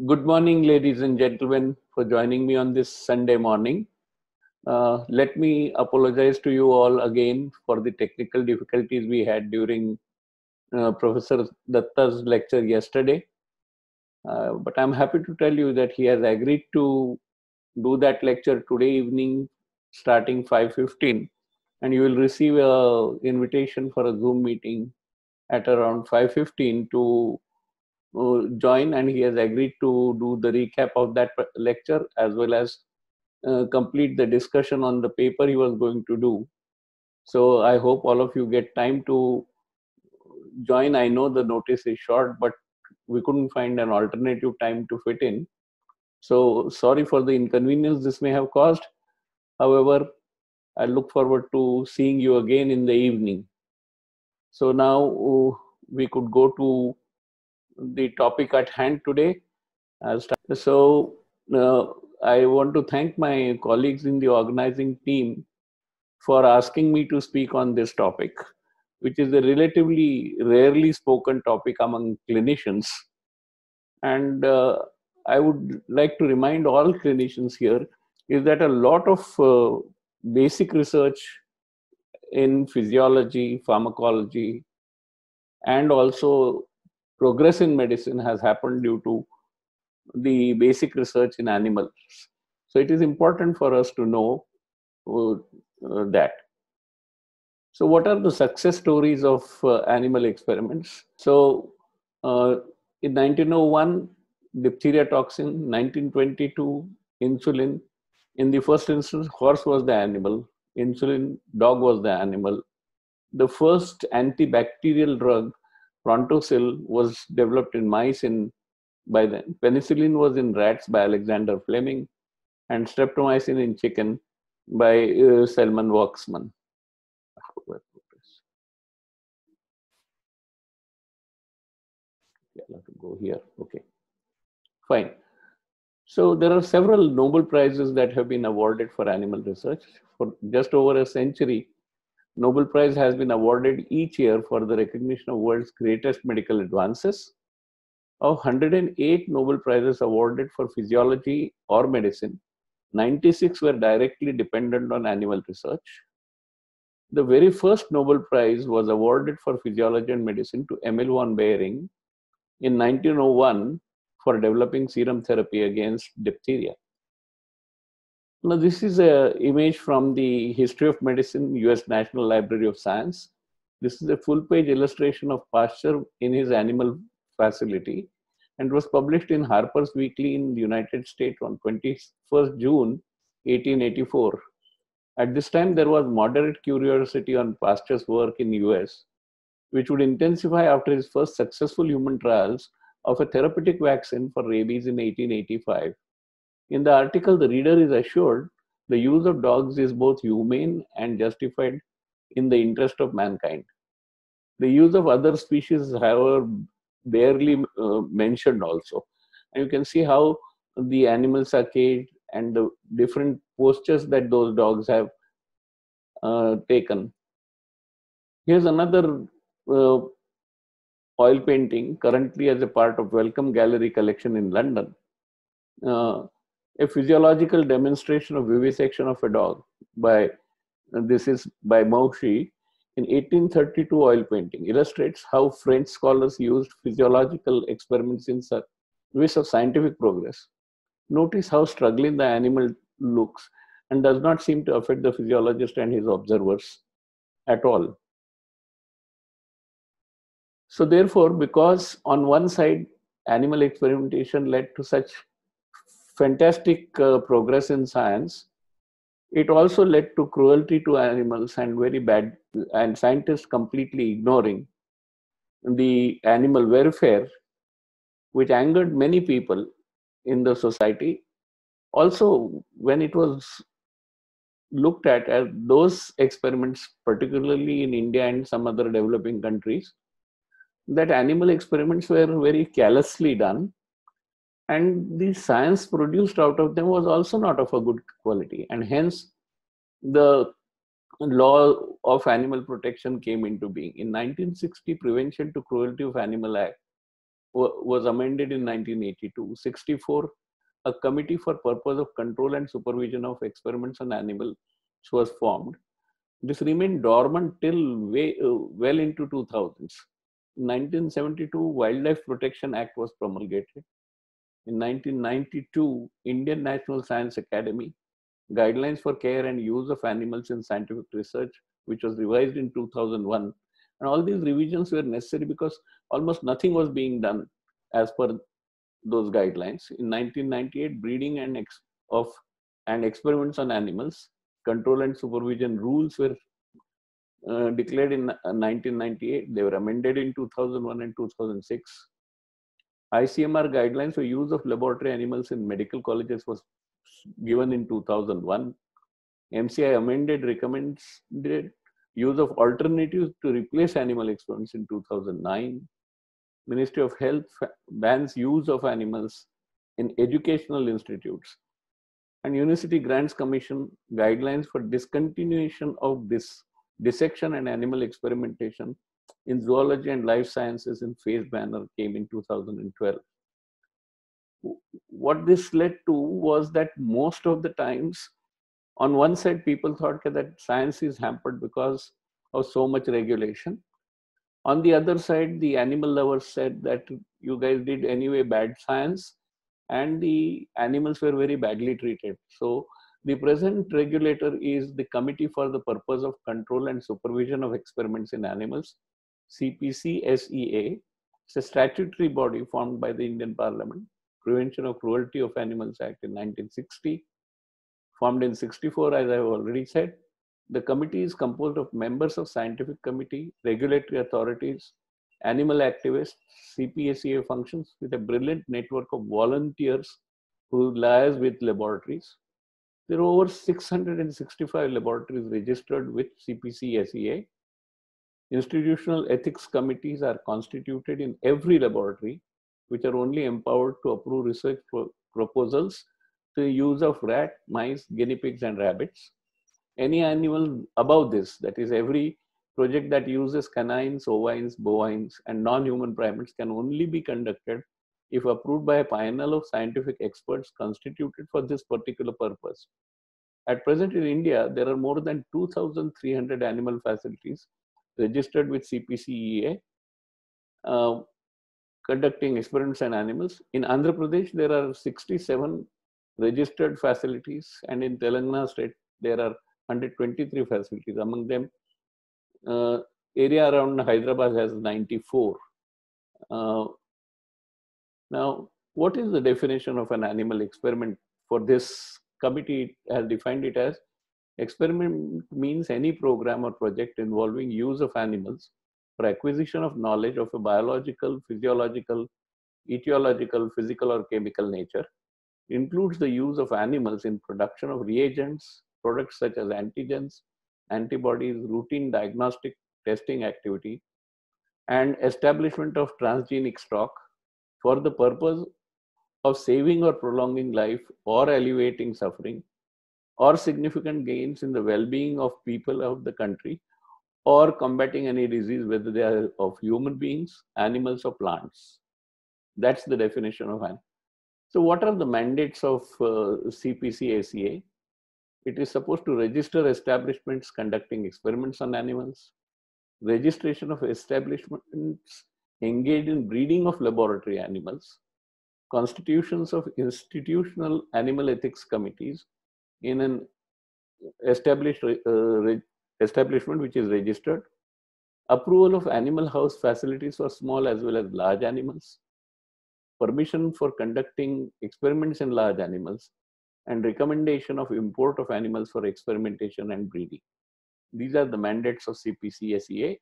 Good morning, ladies and gentlemen, for joining me on this Sunday morning. Uh, let me apologize to you all again for the technical difficulties we had during uh, Professor Datta's lecture yesterday. Uh, but I'm happy to tell you that he has agreed to do that lecture today evening starting 5.15 and you will receive a invitation for a Zoom meeting at around 5.15 to join and he has agreed to do the recap of that lecture as well as uh, complete the discussion on the paper he was going to do. So I hope all of you get time to join. I know the notice is short, but we couldn't find an alternative time to fit in. So sorry for the inconvenience this may have caused. However, I look forward to seeing you again in the evening. So now uh, we could go to the topic at hand today. So uh, I want to thank my colleagues in the organizing team for asking me to speak on this topic, which is a relatively rarely spoken topic among clinicians. And uh, I would like to remind all clinicians here is that a lot of uh, basic research in physiology, pharmacology, and also progress in medicine has happened due to the basic research in animals. So it is important for us to know uh, uh, that. So what are the success stories of uh, animal experiments? So uh, in 1901, diphtheria toxin, 1922, insulin. In the first instance, horse was the animal, insulin, dog was the animal. The first antibacterial drug, Prontosil, was developed in mice in by then. Penicillin was in rats by Alexander Fleming, and streptomycin in chicken by uh, Selman Waksman. Yeah, I'll have to go here. Okay, fine. So there are several Nobel Prizes that have been awarded for animal research. For just over a century, Nobel Prize has been awarded each year for the recognition of world's greatest medical advances of 108 Nobel Prizes awarded for physiology or medicine, 96 were directly dependent on animal research. The very first Nobel Prize was awarded for physiology and medicine to Emil von Behring in 1901 for developing serum therapy against diphtheria. Now, this is an image from the History of Medicine, US National Library of Science. This is a full page illustration of Pasteur in his animal facility and was published in Harper's Weekly in the United States on 21st June 1884. At this time, there was moderate curiosity on Pasteur's work in US, which would intensify after his first successful human trials of a therapeutic vaccine for rabies in 1885. In the article, the reader is assured the use of dogs is both humane and justified in the interest of mankind. The use of other species, however, barely uh, mentioned also. And you can see how the animals are caged and the different postures that those dogs have uh, taken. Here's another uh, oil painting currently as a part of Welcome Gallery collection in London. Uh, a physiological demonstration of vivisection of a dog by this is by Mouchy in 1832 oil painting illustrates how French scholars used physiological experiments in service of scientific progress. Notice how struggling the animal looks and does not seem to affect the physiologist and his observers at all. So therefore, because on one side, animal experimentation led to such fantastic uh, progress in science, it also led to cruelty to animals and very bad, and scientists completely ignoring the animal welfare, which angered many people in the society. Also, when it was looked at as those experiments, particularly in India and some other developing countries, that animal experiments were very callously done and the science produced out of them was also not of a good quality and hence the law of animal protection came into being in 1960 prevention to cruelty of animal act was amended in 1982. 64, a committee for purpose of control and supervision of experiments on animals was formed. This remained dormant till way, uh, well into 2000s 1972 Wildlife Protection Act was promulgated. In 1992, Indian National Science Academy Guidelines for Care and Use of Animals in Scientific Research, which was revised in 2001. And all these revisions were necessary because almost nothing was being done as per those guidelines. In 1998, breeding and ex- of and experiments on animals, control and supervision rules were uh, declared in 1998. Uh, they were amended in 2001 and 2006. ICMR guidelines for use of laboratory animals in medical colleges was given in 2001. MCI amended recommended use of alternatives to replace animal experiments in 2009. Ministry of Health bans use of animals in educational institutes. And University Grants Commission guidelines for discontinuation of this dissection and animal experimentation in zoology and life sciences in phased banner came in 2012. What this led to was that most of the times, on one side, people thought that science is hampered because of so much regulation. On the other side, the animal lovers said that you guys did anyway bad science and the animals were very badly treated. So the present regulator is the Committee for the Purpose of Control and Supervision of Experiments in Animals, CPC-SEA. It's a statutory body formed by the Indian Parliament, Prevention of Cruelty of Animals Act in 1960, formed in 64, as I have already said. The committee is composed of members of scientific committee, regulatory authorities, animal activists, CPSEA functions with a brilliant network of volunteers who liaise with laboratories. There are over 665 laboratories registered with CPC-SEA. Institutional ethics committees are constituted in every laboratory, which are only empowered to approve research pro proposals to the use of rat, mice, guinea pigs, and rabbits. Any animal above this, that is every project that uses canines, ovines, bovines, and non-human primates can only be conducted if approved by a panel of scientific experts constituted for this particular purpose. At present in India, there are more than 2,300 animal facilities registered with CPCEA uh, conducting experiments on animals. In Andhra Pradesh, there are 67 registered facilities and in Telangana state, there are 123 facilities. Among them, uh, area around Hyderabad has 94. Uh, now, what is the definition of an animal experiment? For this committee has defined it as experiment means any program or project involving use of animals for acquisition of knowledge of a biological, physiological, etiological, physical or chemical nature, includes the use of animals in production of reagents, products such as antigens, antibodies, routine diagnostic testing activity, and establishment of transgenic stock for the purpose of saving or prolonging life or alleviating suffering or significant gains in the well-being of people of the country or combating any disease, whether they are of human beings, animals, or plants. That's the definition of an. So, what are the mandates of uh, CPC ACA? It is supposed to register establishments conducting experiments on animals, registration of establishments engaged in breeding of laboratory animals, constitutions of institutional animal ethics committees in an established uh, establishment which is registered, approval of animal house facilities for small as well as large animals, permission for conducting experiments in large animals, and recommendation of import of animals for experimentation and breeding. These are the mandates of CPC-SEA.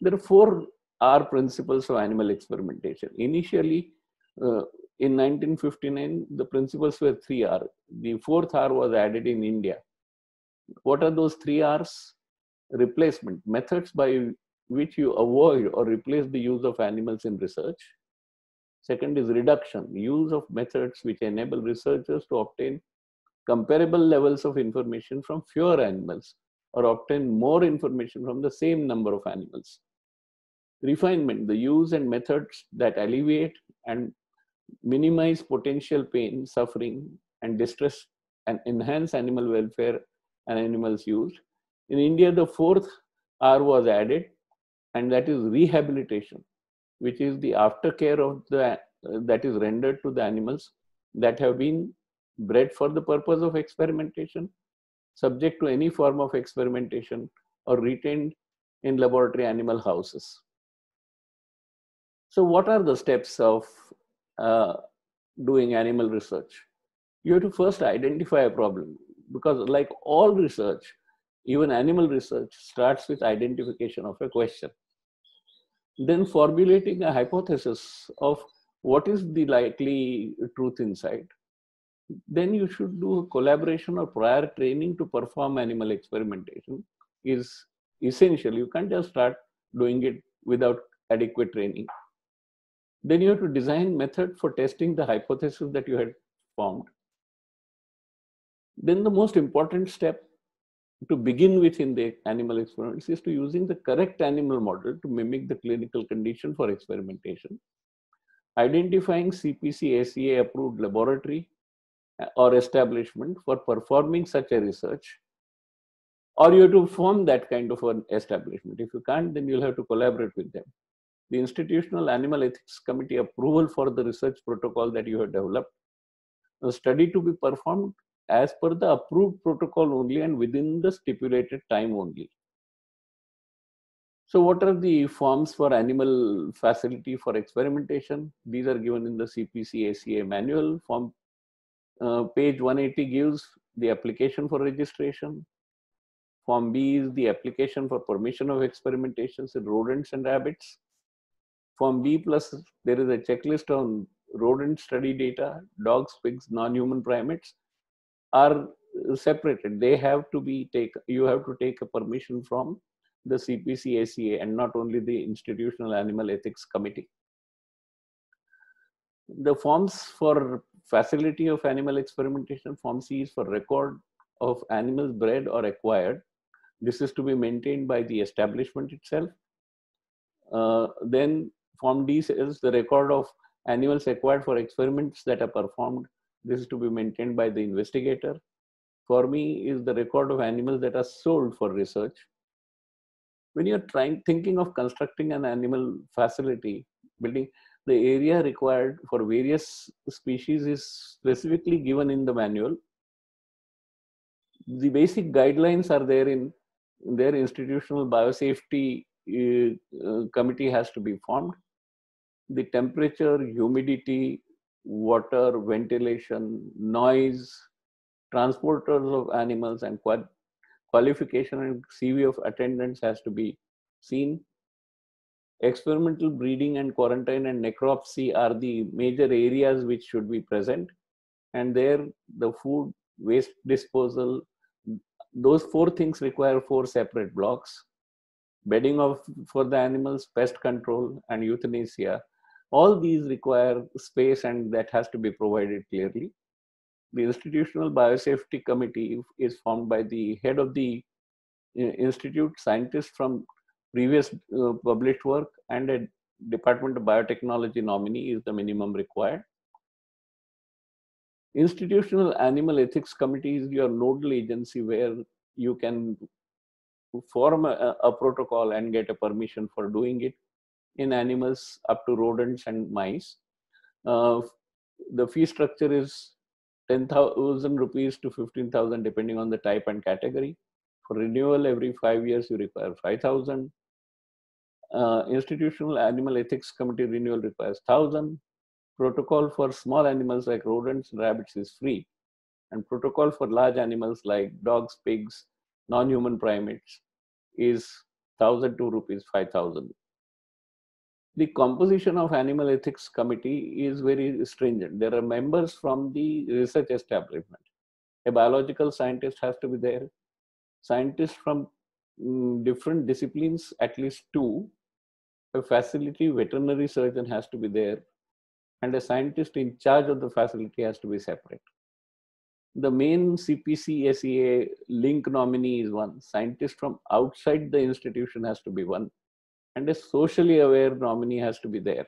There are four R principles of animal experimentation. Initially, uh, in 1959, the principles were three R. The fourth R was added in India. What are those three R's? Replacement, methods by which you avoid or replace the use of animals in research. Second is reduction, use of methods which enable researchers to obtain comparable levels of information from fewer animals or obtain more information from the same number of animals. refinement, the use and methods that alleviate and minimize potential pain, suffering, and distress and enhance animal welfare and animals used. In India, the fourth R was added, and that is rehabilitation, which is the aftercare of the uh, that is rendered to the animals that have been bred for the purpose of experimentation, subject to any form of experimentation, or retained in laboratory animal houses. So, what are the steps of uh, doing animal research? You have to first identify a problem because, like all research, even animal research starts with identification of a question. Then formulating a hypothesis of what is the likely truth inside. Then you should do a collaboration or prior training to perform animal experimentation is essential. You can't just start doing it without adequate training. Then you have to design method for testing the hypothesis that you had formed. Then the most important step to begin with in the animal experiments is to using the correct animal model to mimic the clinical condition for experimentation. Identifying CPC approved laboratory uh, or establishment for performing such a research or you have to form that kind of an establishment. If you can't, then you'll have to collaborate with them. The Institutional Animal Ethics Committee approval for the research protocol that you have developed. A study to be performed as per the approved protocol only and within the stipulated time only. So what are the forms for animal facility for experimentation? These are given in the CPC ACA manual. Form uh, page 180 gives the application for registration. Form B is the application for permission of experimentations in rodents and rabbits. Form B plus, there is a checklist on rodent study data, dogs, pigs, non-human primates, are separated. They have to be take. You have to take a permission from the CPC ACA and not only the Institutional Animal Ethics Committee. The forms for facility of animal experimentation, Form C is for record of animals bred or acquired. This is to be maintained by the establishment itself. Uh, then Form D is the record of animals acquired for experiments that are performed this is to be maintained by the investigator. For me, is the record of animals that are sold for research. When you're trying thinking of constructing an animal facility, building the area required for various species is specifically given in the manual. The basic guidelines are there in their institutional biosafety uh, uh, committee has to be formed. The temperature, humidity, water, ventilation, noise, transporters of animals, and qualification and CV of attendants has to be seen. Experimental breeding and quarantine and necropsy are the major areas which should be present. And there, the food waste disposal, those four things require four separate blocks. Bedding of for the animals, pest control, and euthanasia all these require space and that has to be provided clearly. The Institutional Biosafety Committee is formed by the head of the institute, scientists from previous uh, published work, and a Department of Biotechnology nominee is the minimum required. Institutional Animal Ethics Committee is your nodal agency where you can form a, a protocol and get a permission for doing it in animals up to rodents and mice. Uh, the fee structure is 10,000 rupees to 15,000 depending on the type and category. For renewal every five years, you require 5,000. Uh, institutional Animal Ethics Committee renewal requires 1,000. Protocol for small animals like rodents and rabbits is free. And protocol for large animals like dogs, pigs, non-human primates is 1,002 rupees, 5,000 the composition of animal ethics committee is very stringent. There are members from the research establishment. A biological scientist has to be there. Scientists from mm, different disciplines, at least two. A facility veterinary surgeon has to be there. And a scientist in charge of the facility has to be separate. The main CPC SEA link nominee is one. Scientist from outside the institution has to be one and a socially aware nominee has to be there.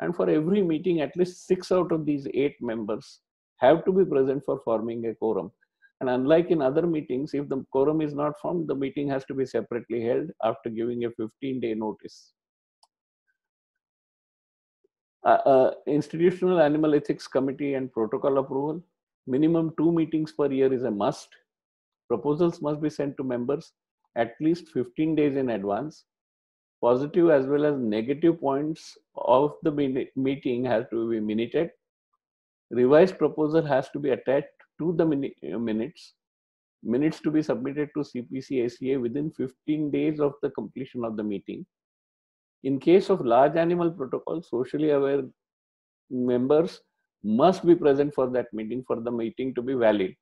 And for every meeting, at least six out of these eight members have to be present for forming a quorum. And unlike in other meetings, if the quorum is not formed, the meeting has to be separately held after giving a 15 day notice. Uh, uh, institutional animal ethics committee and protocol approval. Minimum two meetings per year is a must. Proposals must be sent to members at least 15 days in advance. Positive as well as negative points of the meeting has to be minuted. Revised proposal has to be attached to the uh, minutes. Minutes to be submitted to CPC ACA within 15 days of the completion of the meeting. In case of large animal protocol, socially aware members must be present for that meeting for the meeting to be valid.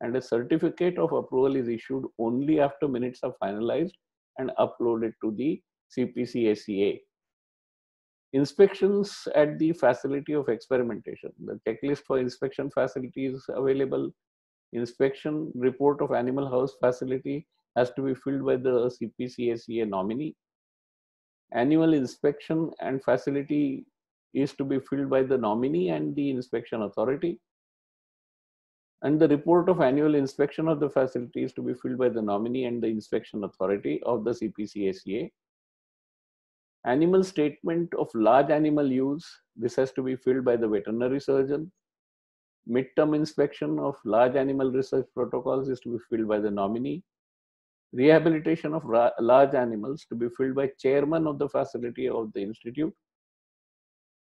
And a certificate of approval is issued only after minutes are finalized and uploaded to the CPC ACA. Inspections at the facility of experimentation. The checklist for inspection facility is available. Inspection report of animal house facility has to be filled by the CPC ACA nominee annual inspection and facility is to be filled by the nominee and the inspection authority. And the report of annual inspection of the facility is to be filled by the nominee and the inspection authority of the CPCACA. Animal statement of large animal use, this has to be filled by the veterinary surgeon. Midterm inspection of large animal research protocols is to be filled by the nominee rehabilitation of large animals to be filled by chairman of the facility of the institute,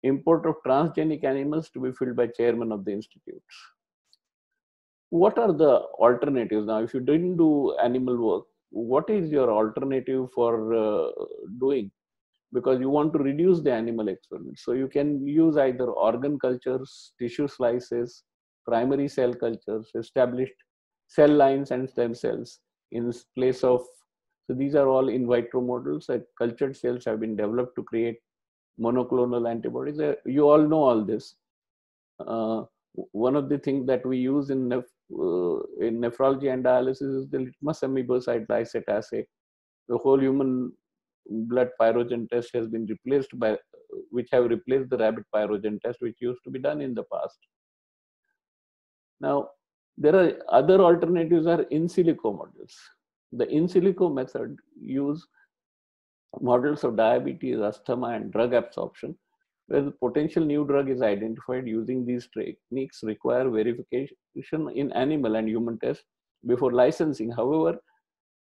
import of transgenic animals to be filled by chairman of the institutes. What are the alternatives now? If you didn't do animal work, what is your alternative for uh, doing? Because you want to reduce the animal experiments. So you can use either organ cultures, tissue slices, primary cell cultures, established cell lines and stem cells in place of so these are all in vitro models that cultured cells have been developed to create monoclonal antibodies uh, you all know all this uh, one of the things that we use in neph uh, in nephrology and dialysis is the litmus amoebocyte lysate assay the whole human blood pyrogen test has been replaced by which have replaced the rabbit pyrogen test which used to be done in the past now there are other alternatives are in silico models. The in silico method use models of diabetes, asthma, and drug absorption, where the potential new drug is identified using these techniques require verification in animal and human tests before licensing. However,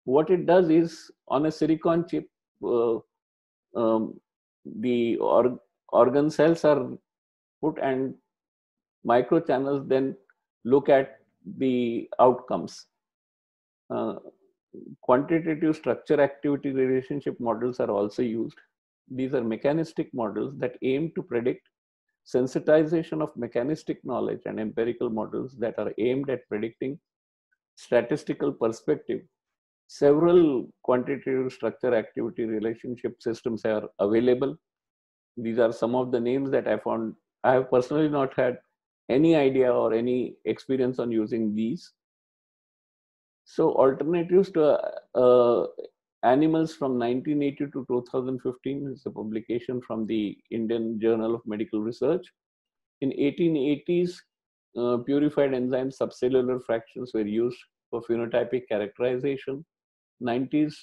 what it does is on a silicon chip, um, the or, organ cells are put and microchannels then look at the outcomes. Uh, quantitative structure activity relationship models are also used. These are mechanistic models that aim to predict sensitization of mechanistic knowledge and empirical models that are aimed at predicting statistical perspective. Several quantitative structure activity relationship systems are available. These are some of the names that I found. I have personally not had any idea or any experience on using these. So alternatives to uh, animals from 1980 to 2015 is a publication from the Indian Journal of Medical Research. In 1880s, uh, purified enzyme subcellular fractions were used for phenotypic characterization. 90s,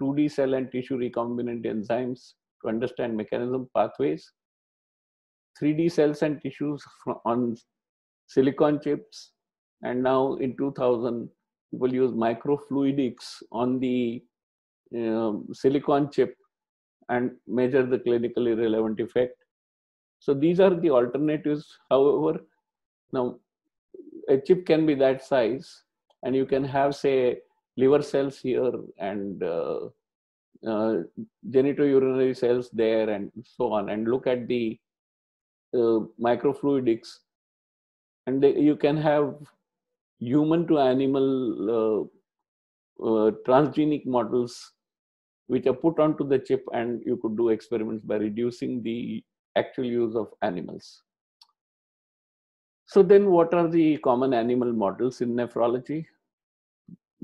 2D cell and tissue recombinant enzymes to understand mechanism pathways. 3D cells and tissues on silicon chips, and now in 2000, people use microfluidics on the um, silicon chip and measure the clinically relevant effect. So these are the alternatives. However, now a chip can be that size, and you can have, say, liver cells here and uh, uh, genitourinary cells there, and so on, and look at the uh, microfluidics and they, you can have human to animal uh, uh, transgenic models which are put onto the chip and you could do experiments by reducing the actual use of animals. So then what are the common animal models in nephrology?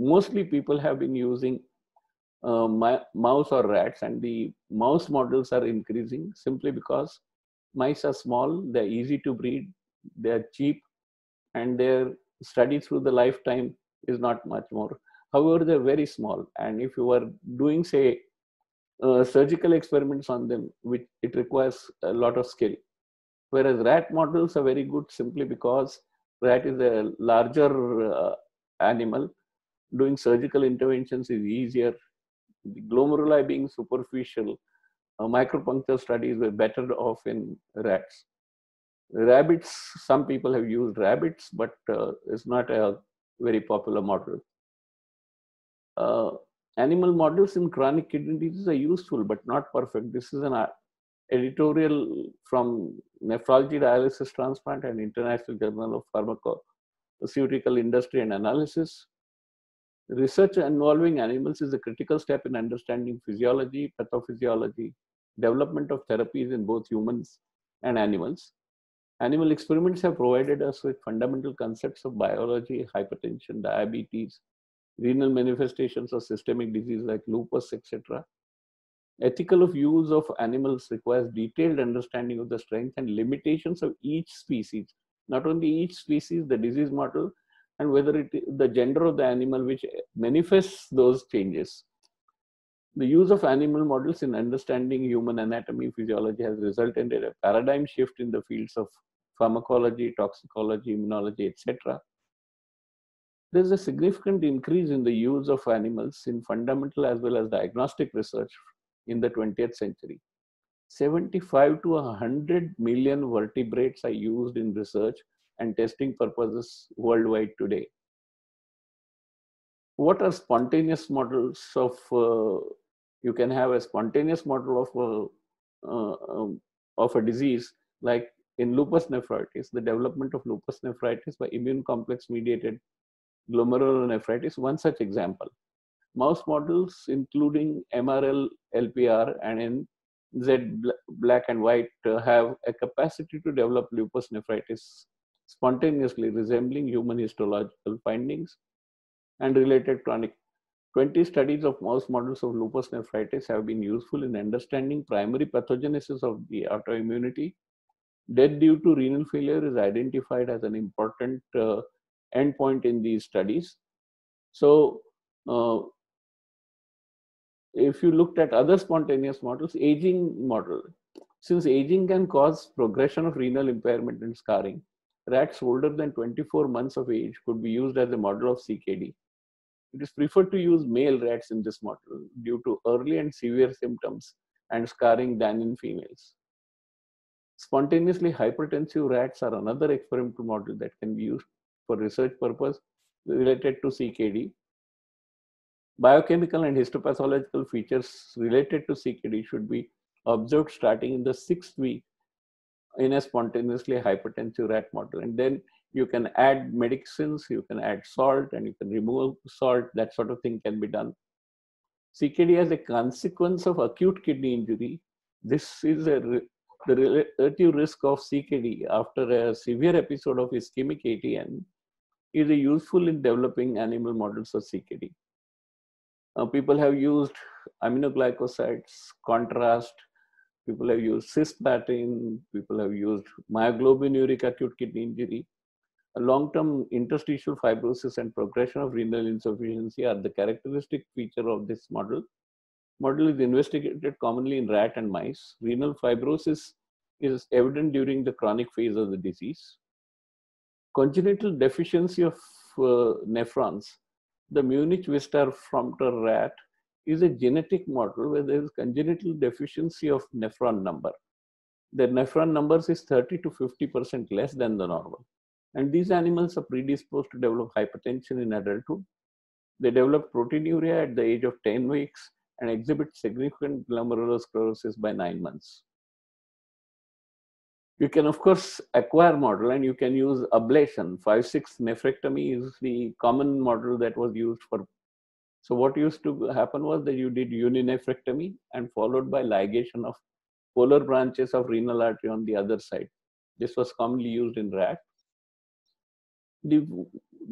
Mostly people have been using uh, mouse or rats and the mouse models are increasing simply because mice are small they're easy to breed they're cheap and their study through the lifetime is not much more. However they're very small and if you are doing say uh, surgical experiments on them which it requires a lot of skill. Whereas rat models are very good simply because rat is a larger uh, animal doing surgical interventions is easier. The glomeruli being superficial uh, micropuncture studies were better off in rats. Rabbits some people have used rabbits but uh, it's not a very popular model. Uh, animal models in chronic kidney disease are useful but not perfect. This is an uh, editorial from nephrology dialysis transplant and international journal of pharmaceutical industry and analysis research involving animals is a critical step in understanding physiology pathophysiology development of therapies in both humans and animals animal experiments have provided us with fundamental concepts of biology hypertension diabetes renal manifestations of systemic disease like lupus, etc. Ethical of use of animals requires detailed understanding of the strength and limitations of each species, not only each species, the disease model, and whether it the gender of the animal which manifests those changes. The use of animal models in understanding human anatomy, physiology has resulted in a paradigm shift in the fields of pharmacology, toxicology, immunology, etc there's a significant increase in the use of animals in fundamental as well as diagnostic research in the 20th century. 75 to 100 million vertebrates are used in research and testing purposes worldwide today. What are spontaneous models of, uh, you can have a spontaneous model of a, uh, um, of a disease like in lupus nephritis, the development of lupus nephritis by immune complex mediated glomerulonephritis, one such example. Mouse models, including MRL, LPR, and in Z black and white, uh, have a capacity to develop lupus nephritis spontaneously, resembling human histological findings and related chronic. 20 studies of mouse models of lupus nephritis have been useful in understanding primary pathogenesis of the autoimmunity. Death due to renal failure is identified as an important uh, endpoint in these studies. So uh, if you looked at other spontaneous models, aging model, since aging can cause progression of renal impairment and scarring, rats older than 24 months of age could be used as a model of CKD. It is preferred to use male rats in this model due to early and severe symptoms and scarring than in females. Spontaneously hypertensive rats are another experimental model that can be used for research purpose related to CKD. Biochemical and histopathological features related to CKD should be observed starting in the sixth week in a spontaneously hypertensive rat model. And then you can add medicines, you can add salt, and you can remove salt, that sort of thing can be done. CKD as a consequence of acute kidney injury, this is a the relative risk of CKD after a severe episode of ischemic ATN is useful in developing animal models of CKD. Uh, people have used aminoglycosides, contrast, people have used cisplatin, people have used myoglobinuria acute kidney injury. Long-term interstitial fibrosis and progression of renal insufficiency are the characteristic feature of this model. Model is investigated commonly in rat and mice. Renal fibrosis is evident during the chronic phase of the disease congenital deficiency of uh, nephrons, the Munich-Wistar-Fromter rat is a genetic model where there is congenital deficiency of nephron number. The nephron numbers is 30 to 50% less than the normal. And these animals are predisposed to develop hypertension in adulthood. They develop proteinuria at the age of 10 weeks and exhibit significant glomerulosclerosis by nine months. You can, of course, acquire model and you can use ablation. 5-6 nephrectomy is the common model that was used for. So what used to happen was that you did uninephrectomy and followed by ligation of polar branches of renal artery on the other side. This was commonly used in rat. the,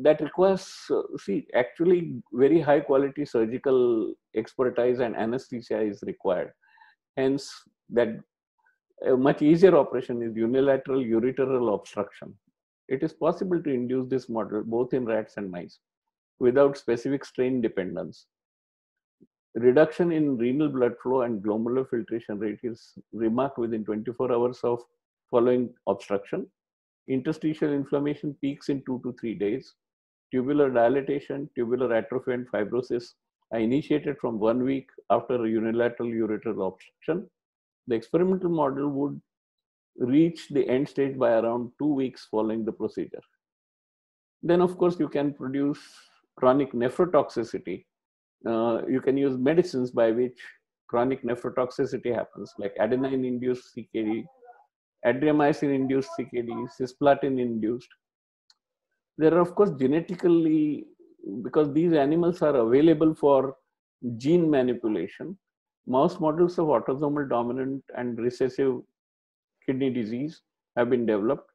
that requires, see, actually very high quality surgical expertise and anesthesia is required. Hence, that a much easier operation is unilateral ureteral obstruction. It is possible to induce this model both in rats and mice without specific strain dependence. Reduction in renal blood flow and glomerular filtration rate is remarked within 24 hours of following obstruction. Interstitial inflammation peaks in two to three days. Tubular dilatation, tubular atrophy, and fibrosis are initiated from one week after a unilateral ureteral obstruction. The experimental model would reach the end stage by around two weeks following the procedure. Then, of course, you can produce chronic nephrotoxicity. Uh, you can use medicines by which chronic nephrotoxicity happens, like adenine induced CKD, adriamycin induced CKD, cisplatin induced. There are, of course, genetically, because these animals are available for gene manipulation, mouse models of autosomal dominant and recessive kidney disease have been developed.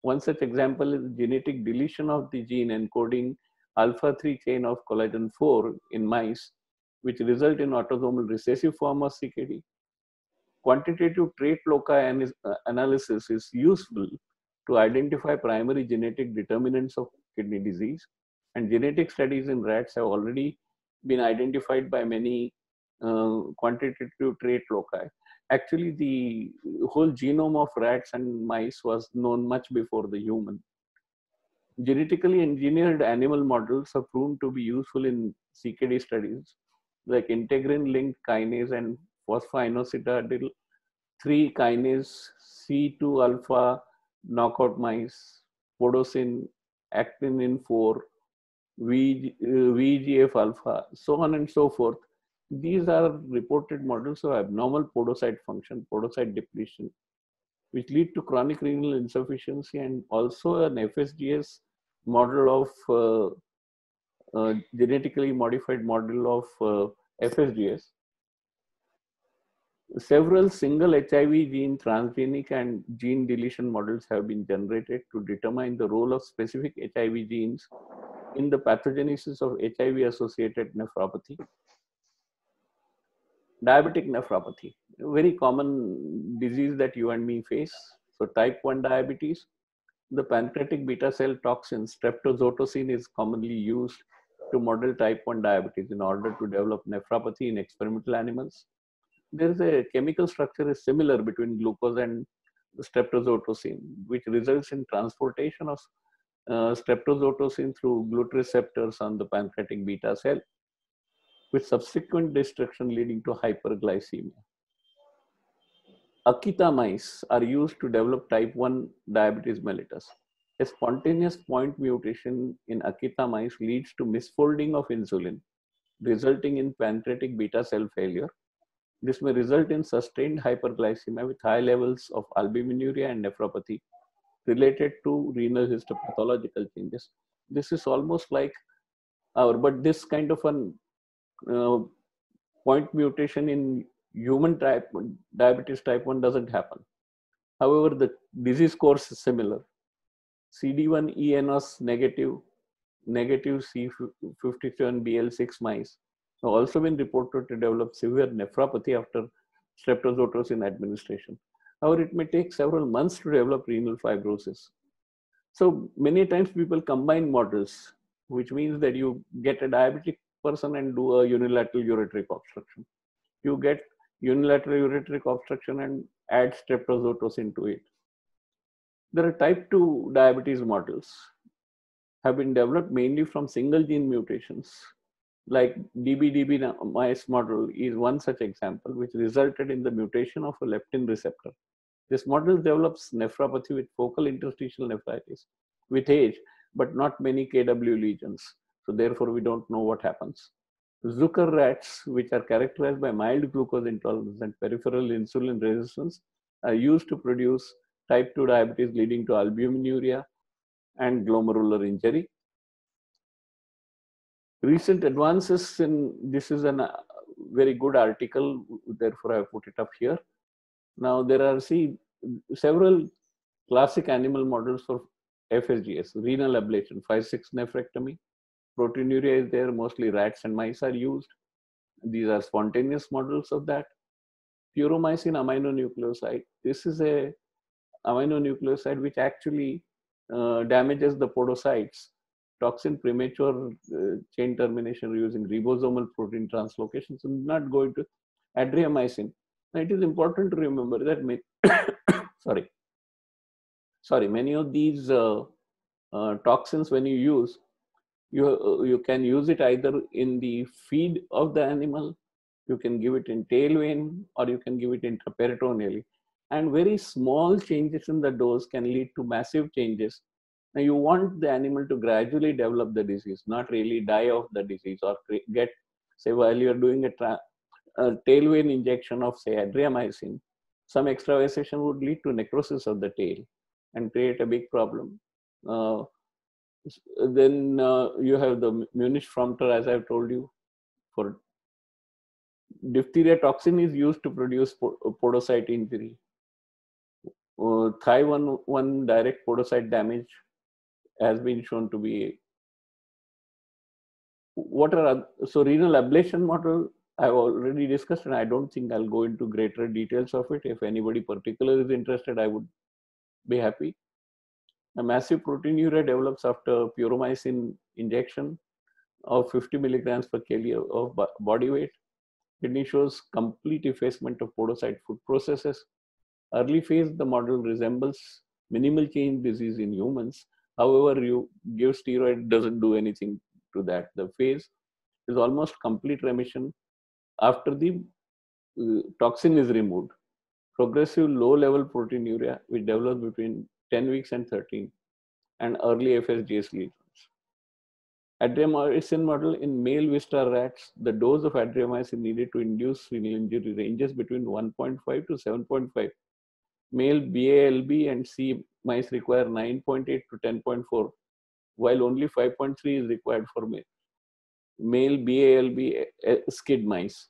One such example is genetic deletion of the gene encoding alpha 3 chain of collagen 4 in mice, which result in autosomal recessive form of CKD. Quantitative trait loci uh, analysis is useful to identify primary genetic determinants of kidney disease. And genetic studies in rats have already been identified by many uh, quantitative trait loci actually the whole genome of rats and mice was known much before the human. Genetically engineered animal models are proven to be useful in CKD studies, like integrin-linked kinase and phosphoinositidine 3 kinase C2 alpha knockout mice, podosine, actinin 4, VEGF uh, alpha, so on and so forth. These are reported models of abnormal podocyte function, podocyte depletion, which lead to chronic renal insufficiency and also an FSGS model of uh, uh, genetically modified model of uh, FSGS. Several single HIV gene transgenic and gene deletion models have been generated to determine the role of specific HIV genes in the pathogenesis of HIV associated nephropathy diabetic nephropathy, very common disease that you and me face. So type 1 diabetes, the pancreatic beta cell toxin streptozotocin is commonly used to model type 1 diabetes in order to develop nephropathy in experimental animals. There is a chemical structure is similar between glucose and streptozotocin, which results in transportation of uh, streptozotocin through GLUT receptors on the pancreatic beta cell with subsequent destruction leading to hyperglycemia. Akita mice are used to develop type 1 diabetes mellitus. A spontaneous point mutation in Akita mice leads to misfolding of insulin, resulting in pancreatic beta cell failure. This may result in sustained hyperglycemia with high levels of albuminuria and nephropathy related to renal histopathological changes. This is almost like our, but this kind of an uh, point mutation in human type diabetes type 1 doesn't happen. However, the disease course is similar. CD1 ENOS negative, negative C57BL6 mice have also been reported to develop severe nephropathy after streptozotocin administration. However, it may take several months to develop renal fibrosis. So many times people combine models, which means that you get a diabetic person and do a unilateral ureteric obstruction. You get unilateral ureteric obstruction and add streptozotocin to it. There are type 2 diabetes models have been developed mainly from single gene mutations like DBDB mice model is one such example which resulted in the mutation of a leptin receptor. This model develops nephropathy with focal interstitial nephritis with age, but not many KW lesions. So therefore, we don't know what happens. Zucker rats, which are characterized by mild glucose intolerance and peripheral insulin resistance, are used to produce type 2 diabetes leading to albuminuria and glomerular injury. Recent advances in this is a uh, very good article, therefore I put it up here. Now there are see several classic animal models for FSGS, renal ablation, 5-6 nephrectomy. Proteinuria is there, mostly rats and mice are used. These are spontaneous models of that. Puromycin aminonucleoside. This is a aminonucleoside which actually uh, damages the podocytes. Toxin premature uh, chain termination using ribosomal protein translocation. So not going to adriamycin. Now it is important to remember that sorry, sorry, many of these uh, uh, toxins when you use, you, uh, you can use it either in the feed of the animal, you can give it in tail vein, or you can give it intraperitoneally. And very small changes in the dose can lead to massive changes. Now you want the animal to gradually develop the disease, not really die of the disease or get, say, while you're doing a, a tail vein injection of, say, adriamycin, some extravasation would lead to necrosis of the tail and create a big problem. Uh, then uh, you have the Munich Frampton, as I've told you, for diphtheria toxin is used to produce podocyte injury. Uh, Thigh 1, 1 direct podocyte damage has been shown to be what are so renal ablation model I've already discussed and I don't think I'll go into greater details of it. If anybody particular is interested, I would be happy. A massive proteinuria develops after puromycin injection of 50 milligrams per kilo of body weight. Kidney shows complete effacement of podocyte food processes. Early phase, the model resembles minimal change disease in humans. However, you give steroid doesn't do anything to that. The phase is almost complete remission after the uh, toxin is removed progressive low level proteinuria which develops between 10 weeks and 13 and early FSGS lesions. Adriamycin model in male Wistar rats, the dose of adriamycin needed to induce renal injury ranges between 1.5 to 7.5. Male BALB and C mice require 9.8 to 10.4, while only 5.3 is required for male. Male BALB eh, skid mice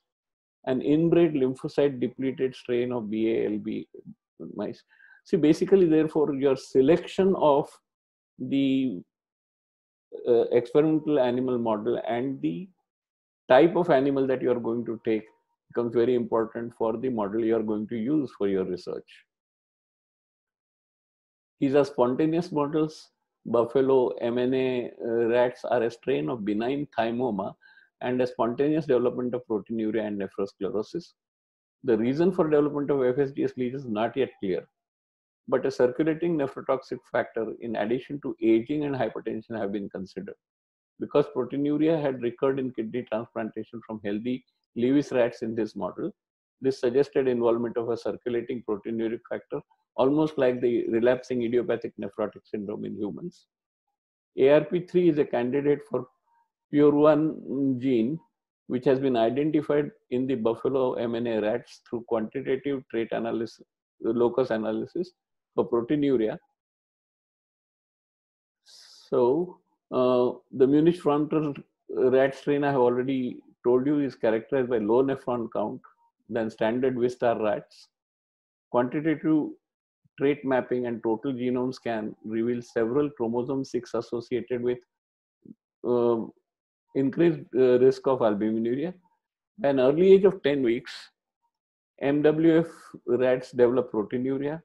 an inbred lymphocyte depleted strain of BALB mice. See, basically, therefore, your selection of the uh, experimental animal model and the type of animal that you are going to take becomes very important for the model you are going to use for your research. These are spontaneous models. Buffalo MNA uh, rats are a strain of benign thymoma and a spontaneous development of proteinuria and nephrosclerosis. The reason for development of FSGS is not yet clear, but a circulating nephrotoxic factor in addition to aging and hypertension have been considered. Because proteinuria had recurred in kidney transplantation from healthy Lewis rats in this model, this suggested involvement of a circulating proteinuric factor, almost like the relapsing idiopathic nephrotic syndrome in humans. ARP3 is a candidate for PUR1 gene, which has been identified in the buffalo MNA rats through quantitative trait analysis, locus analysis for proteinuria. So uh, the Munich frontal rat strain I have already told you is characterized by low nephron count than standard Wistar rats. Quantitative trait mapping and total genome scan reveal several chromosome 6 associated with uh, increased uh, risk of albuminuria. By an early age of 10 weeks, MWF rats develop proteinuria.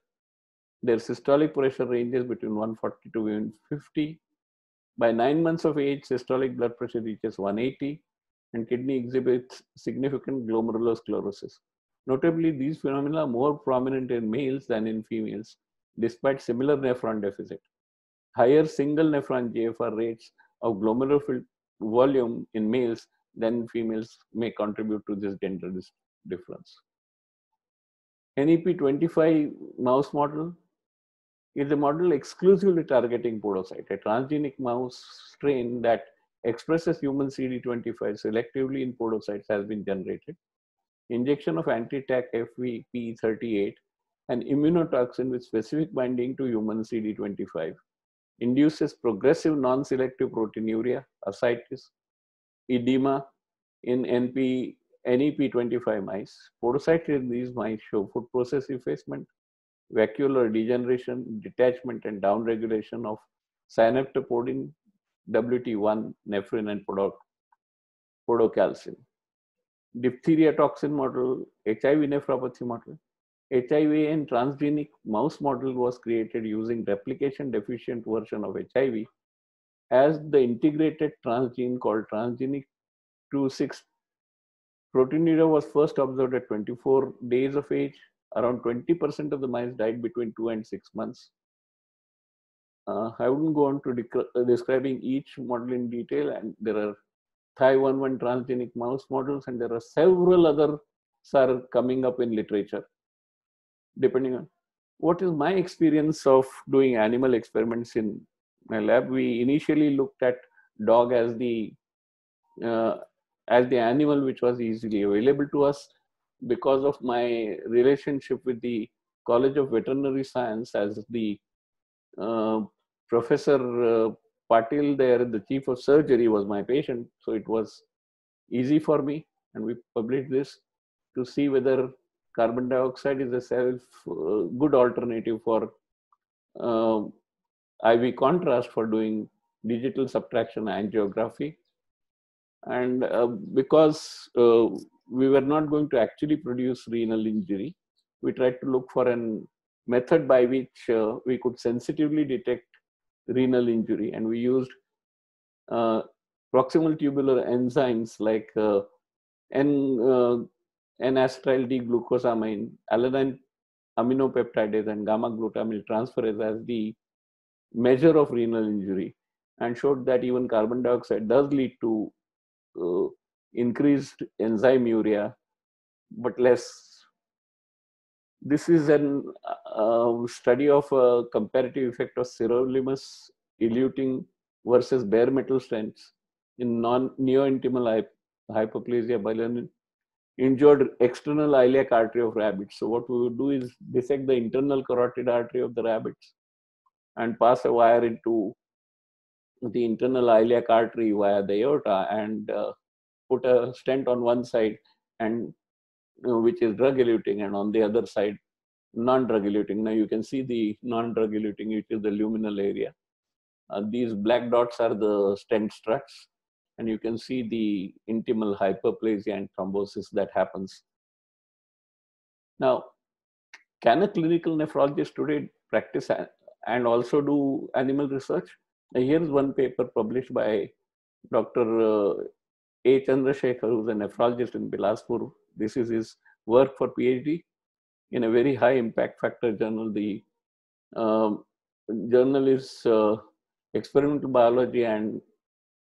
Their systolic pressure ranges between 140 to 150. By nine months of age, systolic blood pressure reaches 180 and kidney exhibits significant glomerulosclerosis. Notably, these phenomena are more prominent in males than in females, despite similar nephron deficit. Higher single nephron GFR rates of glomerular volume in males than females may contribute to this gender difference. NEP25 mouse model is a model exclusively targeting podocyte, a transgenic mouse strain that expresses human CD25 selectively in podocytes has been generated. Injection of anti-TAC FVP38, an immunotoxin with specific binding to human CD25 induces progressive non-selective proteinuria, ascites, edema in NP, NEP25 mice. Podocytes in these mice show food process effacement, vacuolar degeneration, detachment, and downregulation of synaptopodin, WT1, nephrin, and podocalcin. Diphtheria toxin model, HIV nephropathy model. HIV and transgenic mouse model was created using replication deficient version of HIV as the integrated transgene called transgenic 26 proteinuria was first observed at 24 days of age. Around 20% of the mice died between two and six months. Uh, I wouldn't go on to uh, describing each model in detail, and there are Thai11 transgenic mouse models, and there are several others are coming up in literature, depending on what is my experience of doing animal experiments in my lab. We initially looked at dog as the uh, as the animal which was easily available to us because of my relationship with the College of Veterinary Science as the uh, Professor uh, Patil there, the chief of surgery was my patient. So it was easy for me and we published this to see whether carbon dioxide is a self uh, good alternative for uh, IV contrast for doing digital subtraction angiography and uh, because uh, we were not going to actually produce renal injury. We tried to look for a method by which uh, we could sensitively detect renal injury and we used uh, proximal tubular enzymes like uh, N, uh, N-acetyl D-glucosamine, alanine aminopeptidase and gamma glutamyl transferase as the measure of renal injury and showed that even carbon dioxide does lead to uh, increased enzymuria, but less. This is a uh, study of a comparative effect of sirolimus eluting versus bare metal stents in non neointimal hypoplasia by an injured external iliac artery of rabbits. So what we would do is dissect the internal carotid artery of the rabbits and pass a wire into the internal iliac artery via the aorta and uh, put a stent on one side and you know, which is drug eluting and on the other side non-drug eluting. Now you can see the non-drug eluting which is the luminal area. Uh, these black dots are the stent struts and you can see the intimal hyperplasia and thrombosis that happens. Now, can a clinical nephrologist today practice and also do animal research? Here's one paper published by Dr. A. Chandrasekhar, who's a nephrologist in Bilaspur. This is his work for PhD in a very high impact factor journal. The um, journal is uh, Experimental Biology and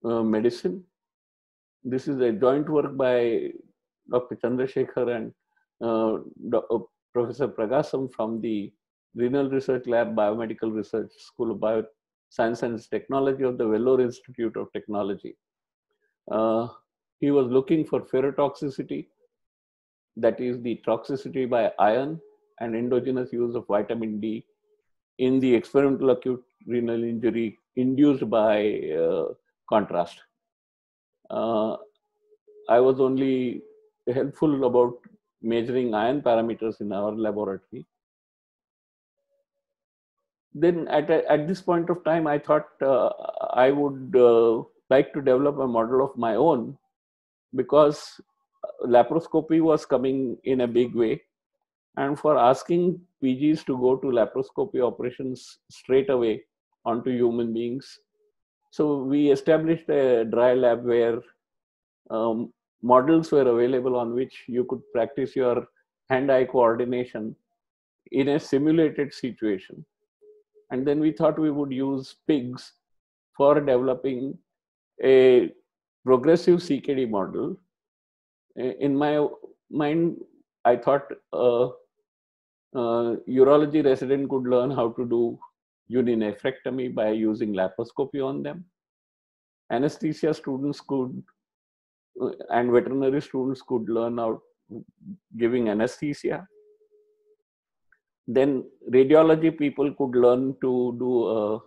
uh, Medicine. This is a joint work by Dr. Chandrasekhar and uh, uh, Professor Pragasam from the Renal Research Lab, Biomedical Research School of Bio Science and Technology of the Vellore Institute of Technology. Uh, he was looking for ferrotoxicity, that is the toxicity by iron and endogenous use of vitamin D in the experimental acute renal injury induced by uh, contrast. Uh, I was only helpful about measuring iron parameters in our laboratory then at, at this point of time, I thought uh, I would uh, like to develop a model of my own because laparoscopy was coming in a big way. And for asking PGs to go to laparoscopy operations straight away onto human beings. So we established a dry lab where um, models were available on which you could practice your hand-eye coordination in a simulated situation and then we thought we would use pigs for developing a progressive CKD model. Eh, in my mind, I thought a, a urology resident could learn how to do uninephrectomy by using laparoscopy on them. Anesthesia students could, uh, and veterinary students could learn how giving anesthesia then radiology people could learn to do a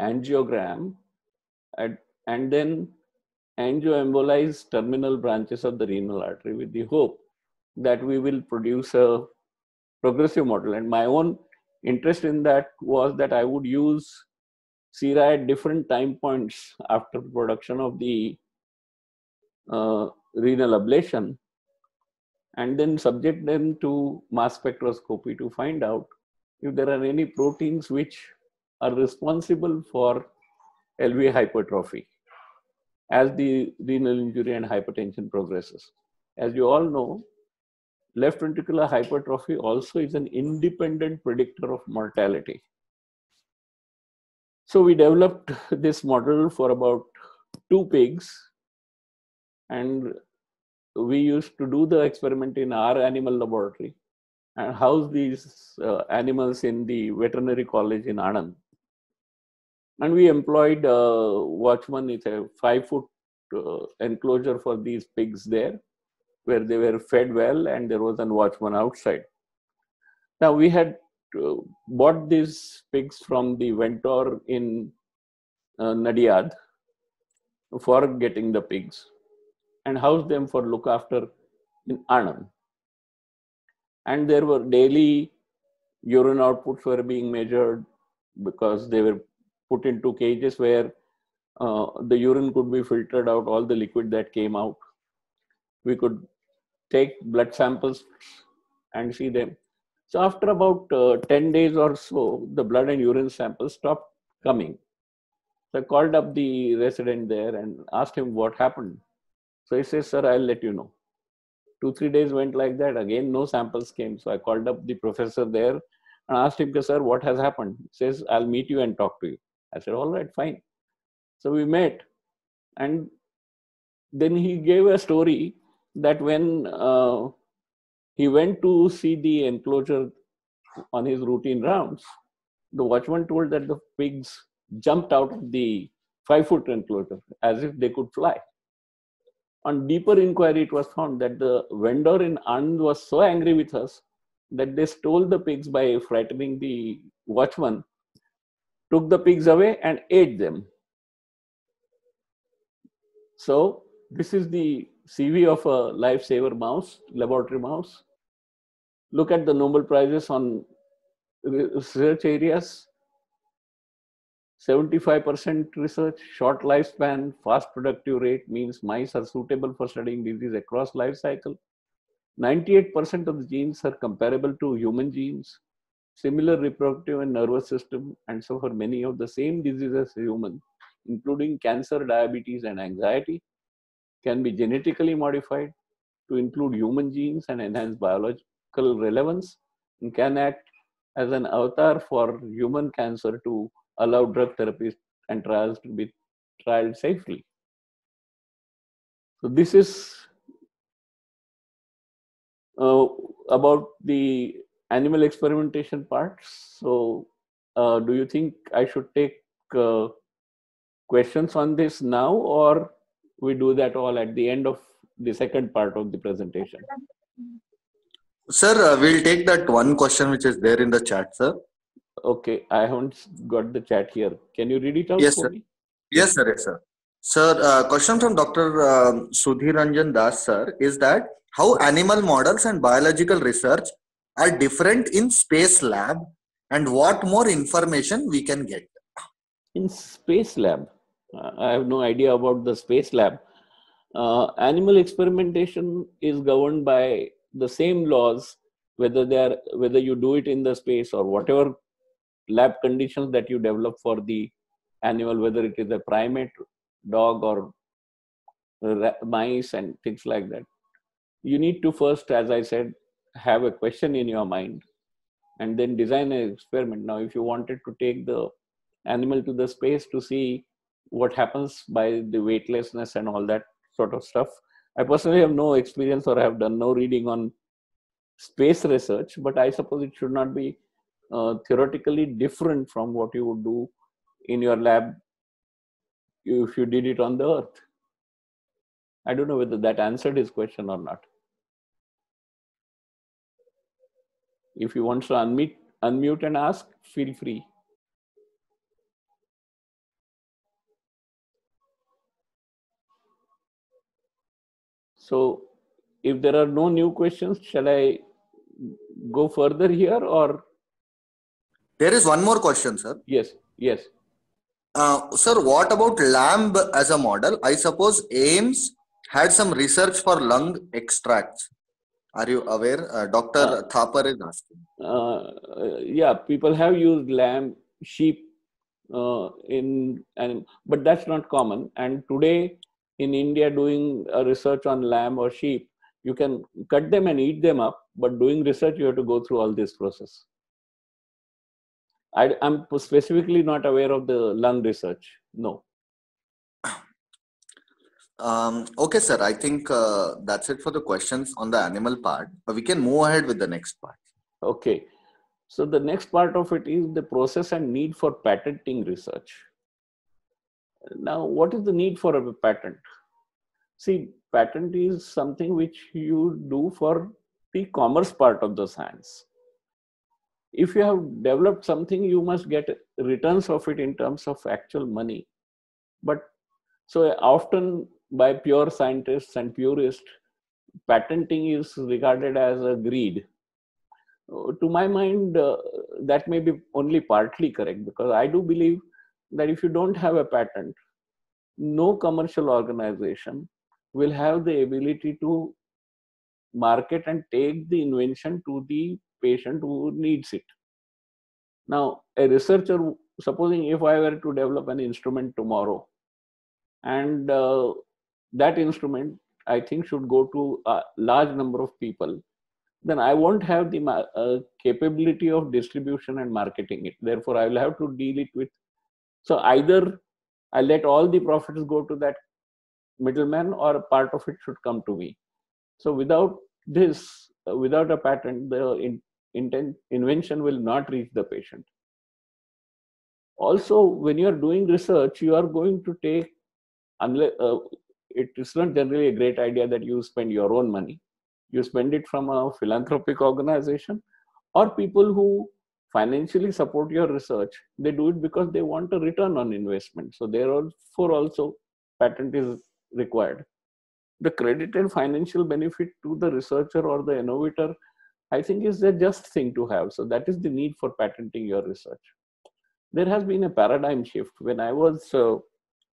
angiogram at, and then angioembolize terminal branches of the renal artery with the hope that we will produce a progressive model. And my own interest in that was that I would use sera at different time points after production of the uh, renal ablation and then subject them to mass spectroscopy to find out if there are any proteins which are responsible for LV hypertrophy as the renal injury and hypertension progresses. As you all know, left ventricular hypertrophy also is an independent predictor of mortality. So we developed this model for about two pigs and we used to do the experiment in our animal laboratory and house these uh, animals in the veterinary college in Anand. And we employed a Watchman, with a five foot uh, enclosure for these pigs there, where they were fed well and there was a watchman outside. Now we had uh, bought these pigs from the vendor in uh, Nadiad for getting the pigs and housed them for look after in Anand. And there were daily urine outputs were being measured because they were put into cages where uh, the urine could be filtered out, all the liquid that came out. We could take blood samples and see them. So after about uh, 10 days or so, the blood and urine samples stopped coming. So I called up the resident there and asked him what happened. So he says, sir, I'll let you know. Two, three days went like that. Again, no samples came. So I called up the professor there and asked him, sir, what has happened? He says, I'll meet you and talk to you. I said, all right, fine. So we met. And then he gave a story that when uh, he went to see the enclosure on his routine rounds, the watchman told that the pigs jumped out of the five foot enclosure as if they could fly on deeper inquiry, it was found that the vendor in Anand was so angry with us that they stole the pigs by frightening the watchman, took the pigs away and ate them. So this is the CV of a lifesaver mouse, laboratory mouse. Look at the Nobel Prizes on research areas. 75% research, short lifespan, fast productive rate means mice are suitable for studying disease across life cycle. 98% of the genes are comparable to human genes, similar reproductive and nervous system, and so for many of the same diseases as human, including cancer, diabetes, and anxiety, can be genetically modified to include human genes and enhance biological relevance, and can act as an avatar for human cancer to allow drug therapies and trials to be trialed safely. So this is uh, about the animal experimentation parts. So uh, do you think I should take uh, questions on this now or we do that all at the end of the second part of the presentation? Sir, uh, we'll take that one question which is there in the chat, sir. Okay, I haven't got the chat here. Can you read it out yes, for sir. me? Yes, sir. Yes, sir. Sir, uh, question from Dr. Uh, Sudhir Ranjan Das, sir, is that how animal models and biological research are different in space lab and what more information we can get? In space lab, I have no idea about the space lab. Uh, animal experimentation is governed by the same laws whether they are whether you do it in the space or whatever lab conditions that you develop for the animal, whether it is a primate, dog, or mice, and things like that. You need to first, as I said, have a question in your mind and then design an experiment. Now, if you wanted to take the animal to the space to see what happens by the weightlessness and all that sort of stuff, I personally have no experience or have done no reading on space research, but I suppose it should not be uh, theoretically different from what you would do in your lab if you did it on the earth. I don't know whether that answered his question or not. If you want to unmute, unmute and ask, feel free. So if there are no new questions, shall I go further here or there is one more question, sir. Yes, yes. Uh, sir, what about LAMB as a model? I suppose Ames had some research for lung extracts. Are you aware? Uh, Dr. Uh, Thapar is asking. Uh, yeah, people have used lamb, sheep uh, in, and but that's not common. And today in India, doing a research on lamb or sheep, you can cut them and eat them up. But doing research, you have to go through all this process. I, am specifically not aware of the lung research. No. Um, okay, sir. I think uh, that's it for the questions on the animal part. But we can move ahead with the next part. Okay. So the next part of it is the process and need for patenting research. Now, what is the need for a patent? See, patent is something which you do for the commerce part of the science. If you have developed something, you must get returns of it in terms of actual money. But so often by pure scientists and purists, patenting is regarded as a greed. Uh, to my mind, uh, that may be only partly correct because I do believe that if you don't have a patent, no commercial organization will have the ability to market and take the invention to the patient who needs it. Now, a researcher, supposing if I were to develop an instrument tomorrow, and uh, that instrument I think should go to a large number of people, then I won't have the uh, capability of distribution and marketing it. Therefore, I will have to deal it with. So either I let all the profits go to that middleman, or part of it should come to me. So without this, uh, without a patent, the in, intent, invention will not reach the patient. Also, when you are doing research, you are going to take unless uh, it is not generally a great idea that you spend your own money. You spend it from a philanthropic organization or people who financially support your research. They do it because they want a return on investment. So therefore also patent is required. The credit and financial benefit to the researcher or the innovator, I think is a just thing to have. So that is the need for patenting your research. There has been a paradigm shift. When I was uh,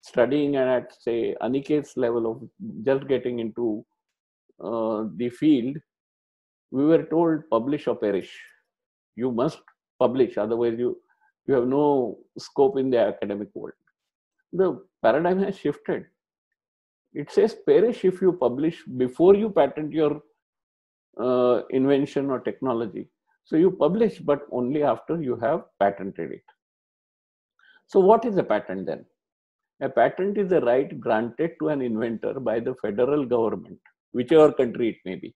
studying and at say Aniket's level of just getting into uh, the field, we were told publish or perish. You must publish, otherwise you you have no scope in the academic world. The paradigm has shifted. It says perish if you publish before you patent your uh, invention or technology. So you publish, but only after you have patented it. So what is a patent then? A patent is a right granted to an inventor by the federal government, whichever country it may be,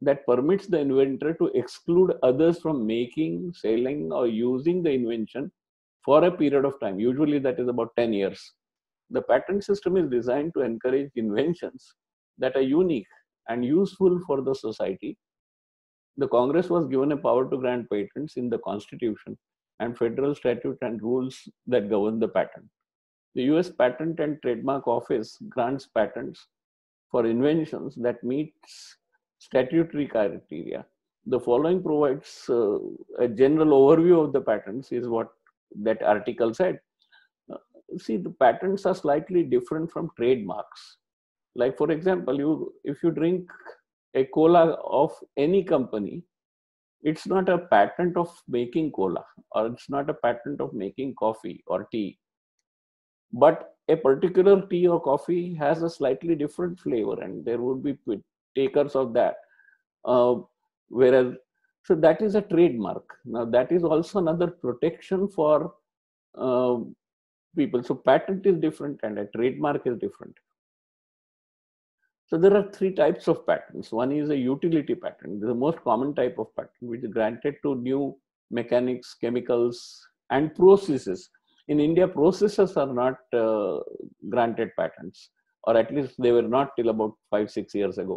that permits the inventor to exclude others from making, selling, or using the invention for a period of time. Usually, that is about 10 years. The patent system is designed to encourage inventions that are unique and useful for the society. The Congress was given a power to grant patents in the Constitution and federal statute and rules that govern the patent. The US Patent and Trademark Office grants patents for inventions that meets statutory criteria. The following provides uh, a general overview of the patents is what that article said. Uh, see, the patents are slightly different from trademarks. Like for example, you if you drink a cola of any company, it's not a patent of making cola or it's not a patent of making coffee or tea but a particular tea or coffee has a slightly different flavor and there would be takers of that. Uh, whereas so that is a trademark. Now that is also another protection for uh, people. So patent is different and a trademark is different. So there are three types of patents. One is a utility patent. The most common type of patent which is granted to new mechanics chemicals and processes in India, processors are not uh, granted patents, or at least they were not till about five, six years ago.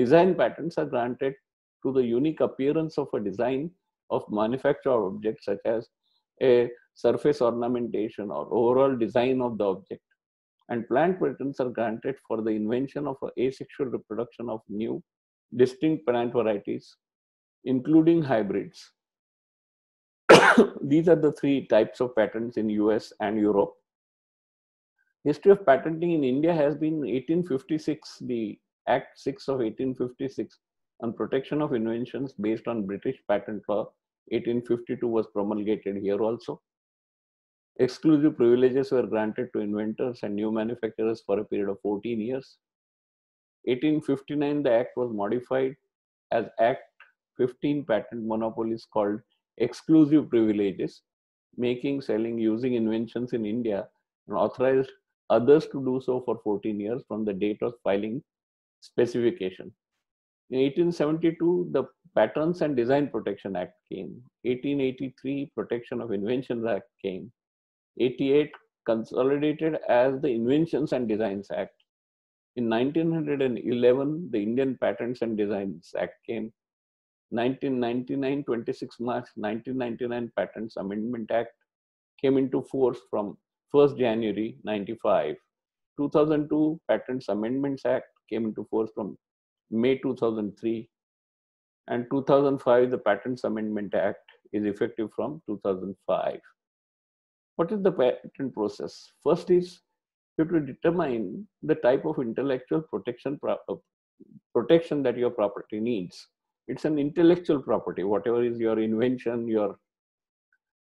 Design patents are granted to the unique appearance of a design of manufactured objects, such as a surface ornamentation or overall design of the object. And plant patents are granted for the invention of asexual reproduction of new, distinct plant varieties, including hybrids. these are the three types of patents in US and Europe. History of patenting in India has been 1856, the Act 6 of 1856 on protection of inventions based on British patent law 1852 was promulgated here also. Exclusive privileges were granted to inventors and new manufacturers for a period of 14 years. 1859, the act was modified as Act 15 patent monopolies called exclusive privileges, making, selling, using inventions in India and authorized others to do so for 14 years from the date of filing specification. In 1872, the Patents and Design Protection Act came. 1883, Protection of Inventions Act came. 88, consolidated as the Inventions and Designs Act. In 1911, the Indian Patents and Designs Act came. 1999, 26 March 1999 Patents Amendment Act came into force from 1st January 95. 2002 Patents Amendments Act came into force from May 2003. And 2005, the Patents Amendment Act is effective from 2005. What is the patent process? First is you have to determine the type of intellectual protection uh, protection that your property needs. It's an intellectual property, whatever is your invention, your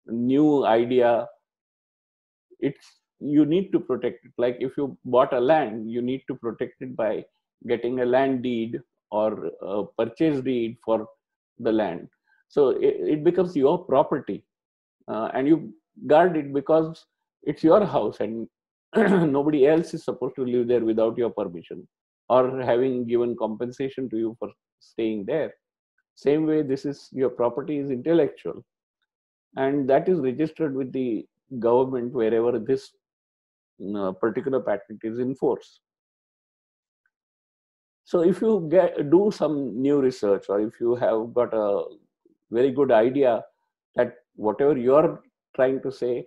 new idea, it's you need to protect it. Like if you bought a land, you need to protect it by getting a land deed or a purchase deed for the land. So it, it becomes your property uh, and you guard it because it's your house and nobody else is supposed to live there without your permission or having given compensation to you for staying there. Same way, this is your property is intellectual and that is registered with the government wherever this uh, particular patent is in force. So if you get do some new research or if you have got a very good idea that whatever you're trying to say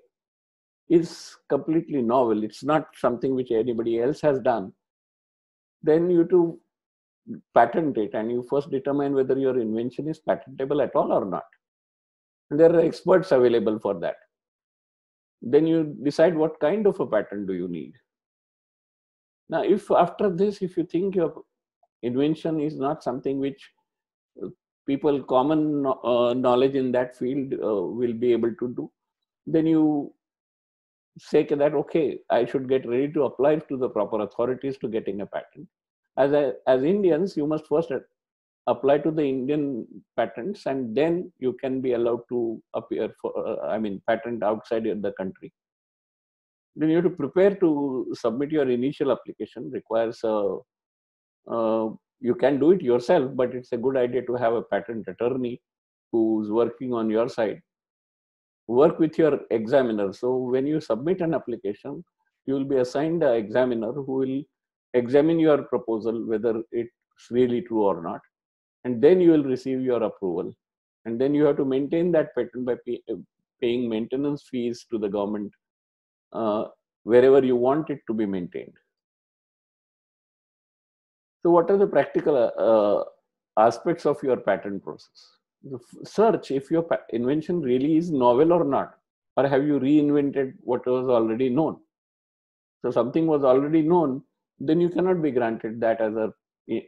is completely novel, it's not something which anybody else has done, then you to patent it and you first determine whether your invention is patentable at all or not. And there are experts available for that. Then you decide what kind of a patent do you need. Now, if after this, if you think your invention is not something which uh, people common uh, knowledge in that field uh, will be able to do then you say that okay i should get ready to apply to the proper authorities to getting a patent as a, as indians you must first apply to the indian patents and then you can be allowed to appear for uh, i mean patent outside the country then you have to prepare to submit your initial application requires a uh, you can do it yourself, but it's a good idea to have a patent attorney who's working on your side. Work with your examiner. So when you submit an application, you will be assigned an examiner who will examine your proposal, whether it's really true or not. And then you will receive your approval. And then you have to maintain that patent by pay, paying maintenance fees to the government uh, wherever you want it to be maintained. So what are the practical uh, aspects of your patent process? Search if your invention really is novel or not, or have you reinvented what was already known? So something was already known, then you cannot be granted that as a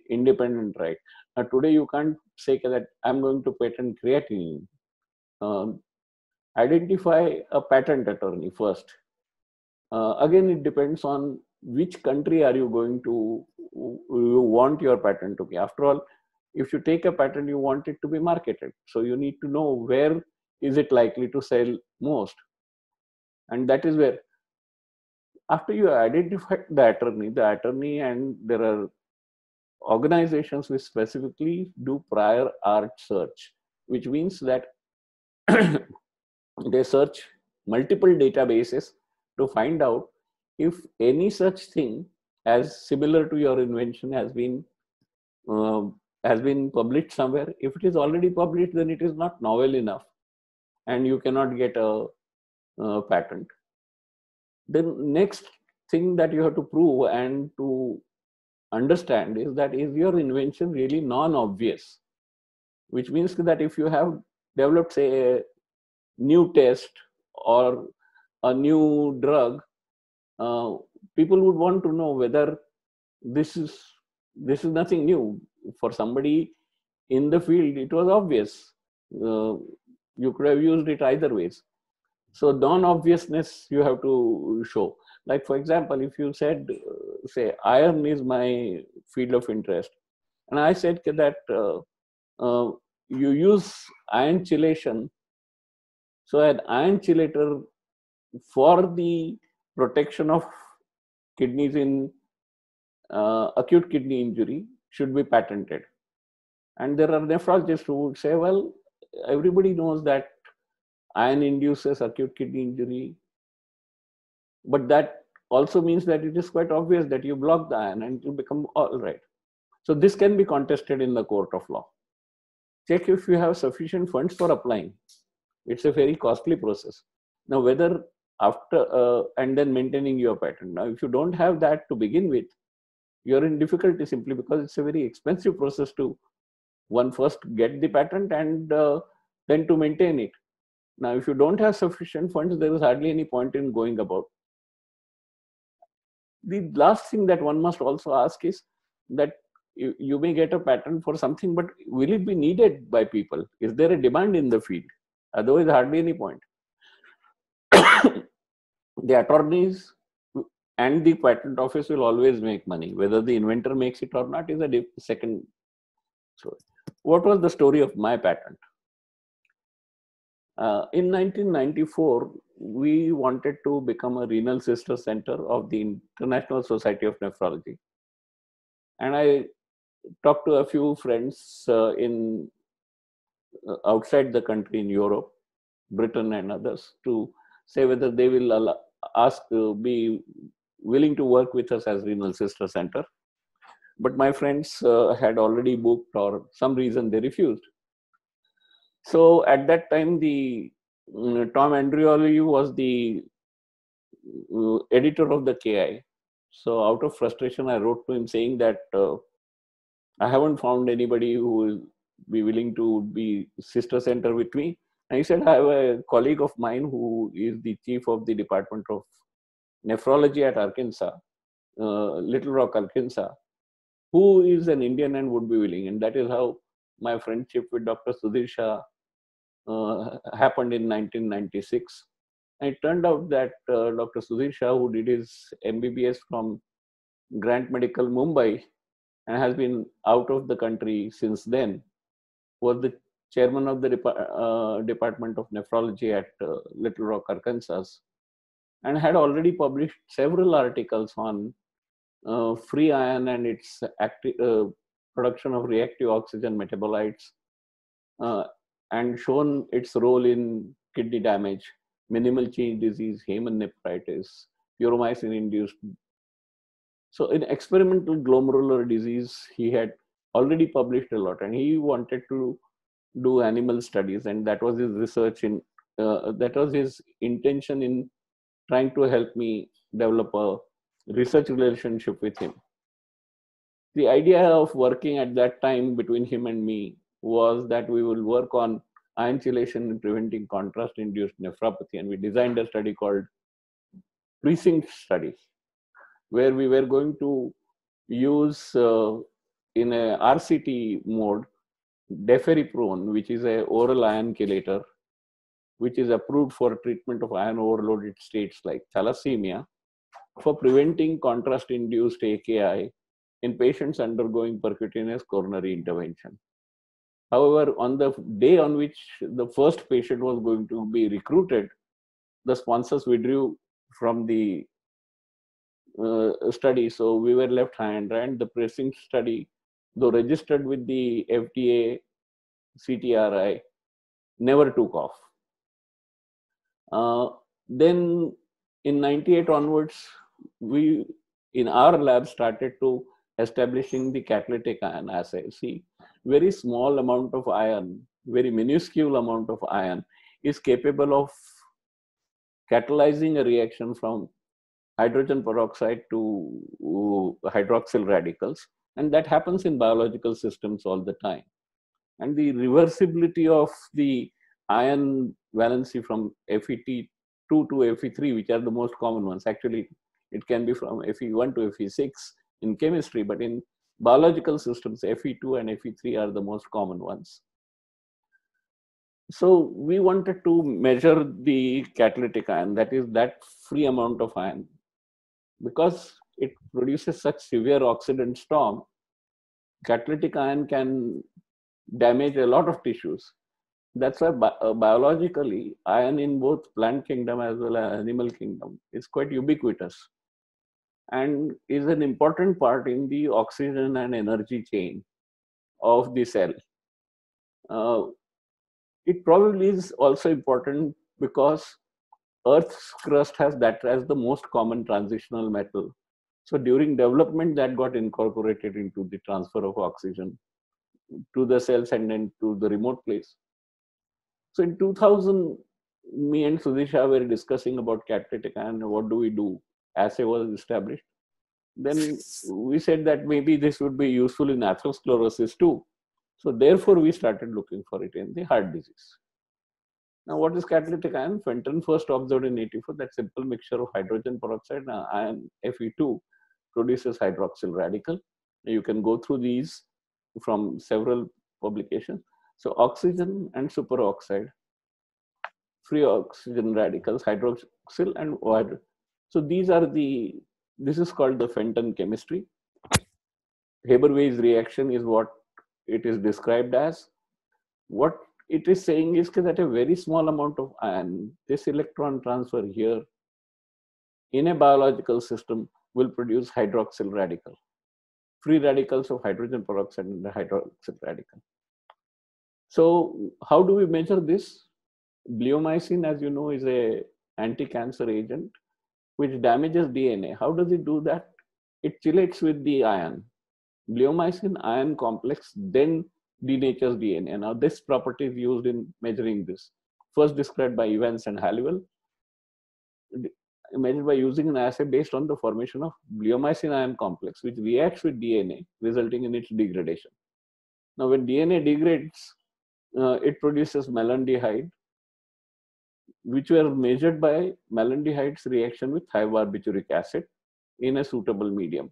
independent right. Now today you can't say that I'm going to patent creatinine. Um, identify a patent attorney first. Uh, again, it depends on which country are you going to you want your patent to be after all if you take a patent you want it to be marketed so you need to know where is it likely to sell most and that is where after you identify the attorney the attorney and there are organizations which specifically do prior art search which means that they search multiple databases to find out if any such thing as similar to your invention has been uh, has been published somewhere. If it is already published then it is not novel enough and you cannot get a, a patent then next thing that you have to prove and to understand is that is your invention really non-obvious which means that if you have developed say a new test or a new drug, uh, people would want to know whether this is this is nothing new for somebody in the field. It was obvious. Uh, you could have used it either ways. So non-obviousness you have to show. Like for example, if you said, uh, say, iron is my field of interest, and I said that uh, uh, you use iron chelation. So an iron chelator for the protection of kidneys in uh, acute kidney injury should be patented. And there are nephrologists who would say, well, everybody knows that iron induces acute kidney injury, but that also means that it is quite obvious that you block the iron and you become all right. So this can be contested in the court of law. Check if you have sufficient funds for applying. It's a very costly process. Now, whether after uh, and then maintaining your patent. Now, if you don't have that to begin with, you're in difficulty simply because it's a very expensive process to one first get the patent and uh, then to maintain it. Now, if you don't have sufficient funds, there is hardly any point in going about. The last thing that one must also ask is that you, you may get a patent for something, but will it be needed by people? Is there a demand in the field? Otherwise, hardly any point. the attorneys and the patent office will always make money. Whether the inventor makes it or not is a second story. What was the story of my patent? Uh, in 1994, we wanted to become a renal sister center of the International Society of Nephrology. And I talked to a few friends uh, in uh, outside the country in Europe, Britain and others to say whether they will allow, ask to be willing to work with us as renal sister center but my friends uh, had already booked or some reason they refused so at that time the um, tom andreoli was the uh, editor of the ki so out of frustration i wrote to him saying that uh, i haven't found anybody who will be willing to be sister center with me and he said, I have a colleague of mine who is the chief of the Department of Nephrology at Arkansas, uh, Little Rock, Arkansas, who is an Indian and would be willing. And that is how my friendship with Dr. Sudhir Shah uh, happened in 1996. And it turned out that uh, Dr. Sudhir Shah, who did his MBBS from Grant Medical Mumbai and has been out of the country since then, was the chairman of the uh, Department of Nephrology at uh, Little Rock, Arkansas, and had already published several articles on uh, free iron and its acti- production of reactive oxygen metabolites, uh, and shown its role in kidney damage, minimal change disease, hematonephritis, puromycin-induced. So in experimental glomerular disease, he had already published a lot, and he wanted to do animal studies and that was his research in uh, that was his intention in trying to help me develop a research relationship with him the idea of working at that time between him and me was that we will work on ion chelation and preventing contrast induced nephropathy and we designed a study called precinct study where we were going to use uh, in a rct mode deferriprone, which is a oral ion chelator, which is approved for treatment of iron overloaded states like thalassemia, for preventing contrast-induced AKI in patients undergoing percutaneous coronary intervention. However, on the day on which the first patient was going to be recruited, the sponsors withdrew from the uh, study. So we were left high and dry. And the precinct study though registered with the FDA CTRI, never took off. Uh, then in 98 onwards, we in our lab started to establishing the catalytic ion assay. See, very small amount of iron, very minuscule amount of iron is capable of catalyzing a reaction from hydrogen peroxide to uh, hydroxyl radicals and that happens in biological systems all the time and the reversibility of the iron valency from FET2 to Fe3, which are the most common ones. Actually, it can be from Fe1 to Fe6 in chemistry, but in biological systems, Fe2 and Fe3 are the most common ones. So we wanted to measure the catalytic ion, that is that free amount of ion. Because it produces such severe oxidant storm, catalytic ion can damage a lot of tissues. That's why bi uh, biologically, iron in both plant kingdom as well as animal kingdom is quite ubiquitous and is an important part in the oxygen and energy chain of the cell. Uh, it probably is also important because Earth's crust has that as the most common transitional metal. So during development, that got incorporated into the transfer of oxygen to the cells and then to the remote place. So in 2000, me and Sudhir Shah were discussing about catalytic and what do we do. Assay was established. Then we said that maybe this would be useful in atherosclerosis too. So therefore, we started looking for it in the heart disease. Now, what is catalytic iron? Fenton first observed in 84 that simple mixture of hydrogen peroxide and iron Fe2 produces hydroxyl radical. You can go through these from several publications. So oxygen and superoxide, free oxygen radicals, hydroxyl and water. So these are the, this is called the Fenton chemistry. Haber-Weiss reaction is what it is described as. What it is saying is that a very small amount of iron, this electron transfer here in a biological system will produce hydroxyl radical free radicals of hydrogen peroxide and hydroxyl radical. So how do we measure this? Bleomycin, as you know, is a anti-cancer agent which damages DNA. How does it do that? It chelates with the iron. Bleomycin iron complex then denatures DNA. Now this property is used in measuring this. First described by Evans and Halliwell measured by using an assay based on the formation of bleomycin iron complex, which reacts with DNA, resulting in its degradation. Now, when DNA degrades, uh, it produces malondialdehyde, which were measured by malondialdehyde's reaction with thiobarbituric acid in a suitable medium.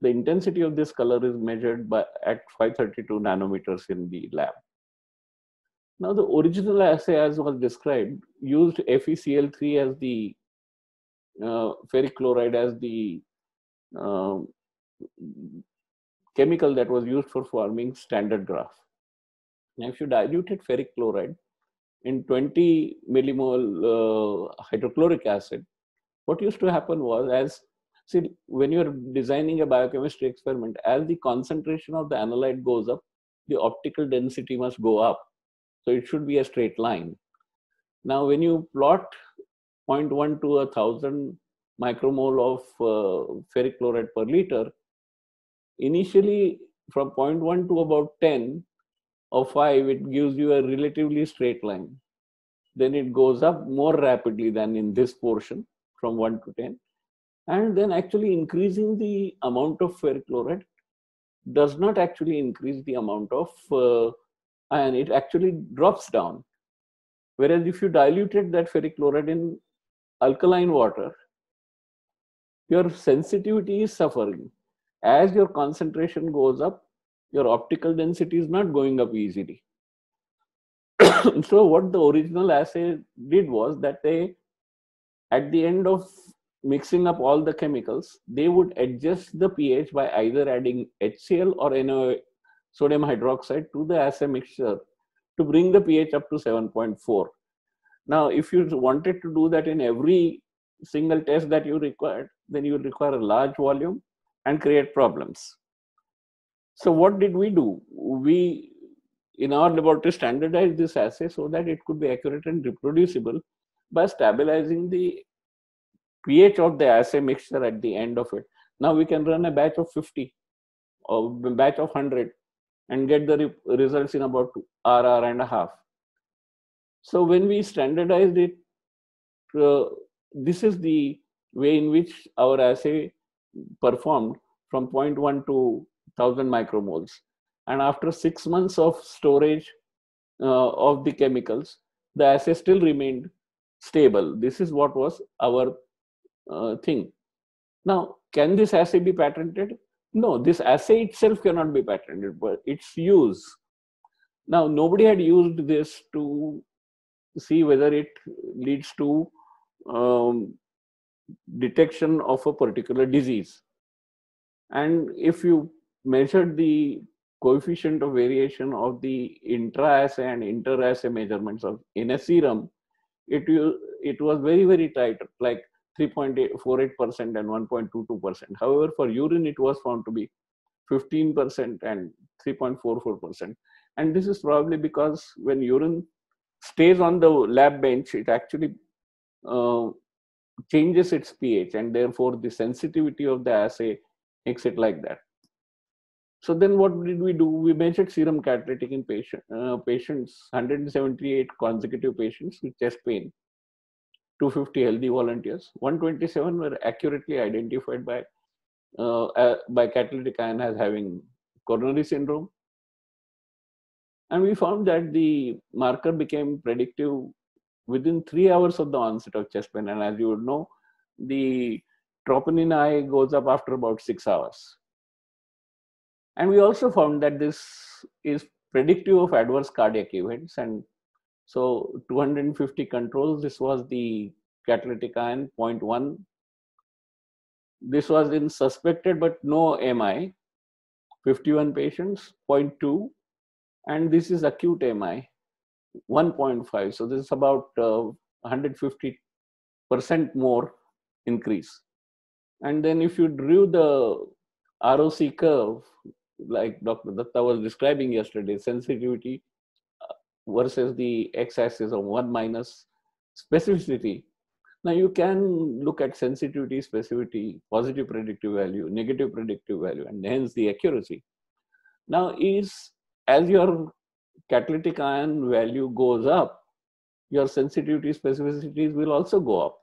The intensity of this color is measured by at 532 nanometers in the lab. Now, the original assay, as was described, used FeCl3 as the uh, ferric chloride as the uh, chemical that was used for forming standard graph. Now, if you diluted ferric chloride in 20 millimole uh, hydrochloric acid, what used to happen was as see when you're designing a biochemistry experiment, as the concentration of the analyte goes up, the optical density must go up. So it should be a straight line. Now, when you plot 0.1 to a 1000 micromole of uh, ferric chloride per liter, initially from 0.1 to about 10 or 5, it gives you a relatively straight line. Then it goes up more rapidly than in this portion from 1 to 10. And then actually increasing the amount of ferric chloride does not actually increase the amount of uh, iron. It actually drops down. Whereas if you diluted that ferric chloride in alkaline water, your sensitivity is suffering. As your concentration goes up, your optical density is not going up easily. so what the original assay did was that they, at the end of mixing up all the chemicals, they would adjust the pH by either adding HCl or NO, sodium hydroxide to the assay mixture to bring the pH up to 7.4. Now, if you wanted to do that in every single test that you required, then you will require a large volume and create problems. So what did we do? We, in our laboratory, standardized this assay so that it could be accurate and reproducible by stabilizing the pH of the assay mixture at the end of it. Now we can run a batch of 50 or a batch of 100 and get the re results in about hour, hour and a half. So when we standardized it, uh, this is the way in which our assay performed from 0.1 to 1000 micromoles. And after six months of storage uh, of the chemicals, the assay still remained stable. This is what was our uh, thing. Now, can this assay be patented? No, this assay itself cannot be patented, but its use. Now, nobody had used this to see whether it leads to um, detection of a particular disease. And if you measured the coefficient of variation of the intra-assay and inter-assay measurements of in a serum, it, it was very, very tight, like 3.48% and 1.22%. However, for urine, it was found to be 15% and 3.44%. And this is probably because when urine stays on the lab bench, it actually uh, changes its pH, and therefore the sensitivity of the assay makes it like that. So then what did we do? We measured serum catalytic in patient, uh, patients, 178 consecutive patients with chest pain, 250 healthy volunteers. 127 were accurately identified by, uh, uh, by catalytic iron as having coronary syndrome. And we found that the marker became predictive within three hours of the onset of chest pain. And as you would know, the troponin I goes up after about six hours. And we also found that this is predictive of adverse cardiac events. And so 250 controls, this was the catalytic iron 0.1. This was in suspected but no MI, 51 patients, 0.2. And this is acute MI, 1.5. So this is about uh, 150% more increase. And then if you drew the ROC curve, like Dr. Datta was describing yesterday, sensitivity uh, versus the x-axis of 1 minus specificity. Now you can look at sensitivity, specificity, positive predictive value, negative predictive value, and hence the accuracy. Now is as your catalytic iron value goes up, your sensitivity specificities will also go up.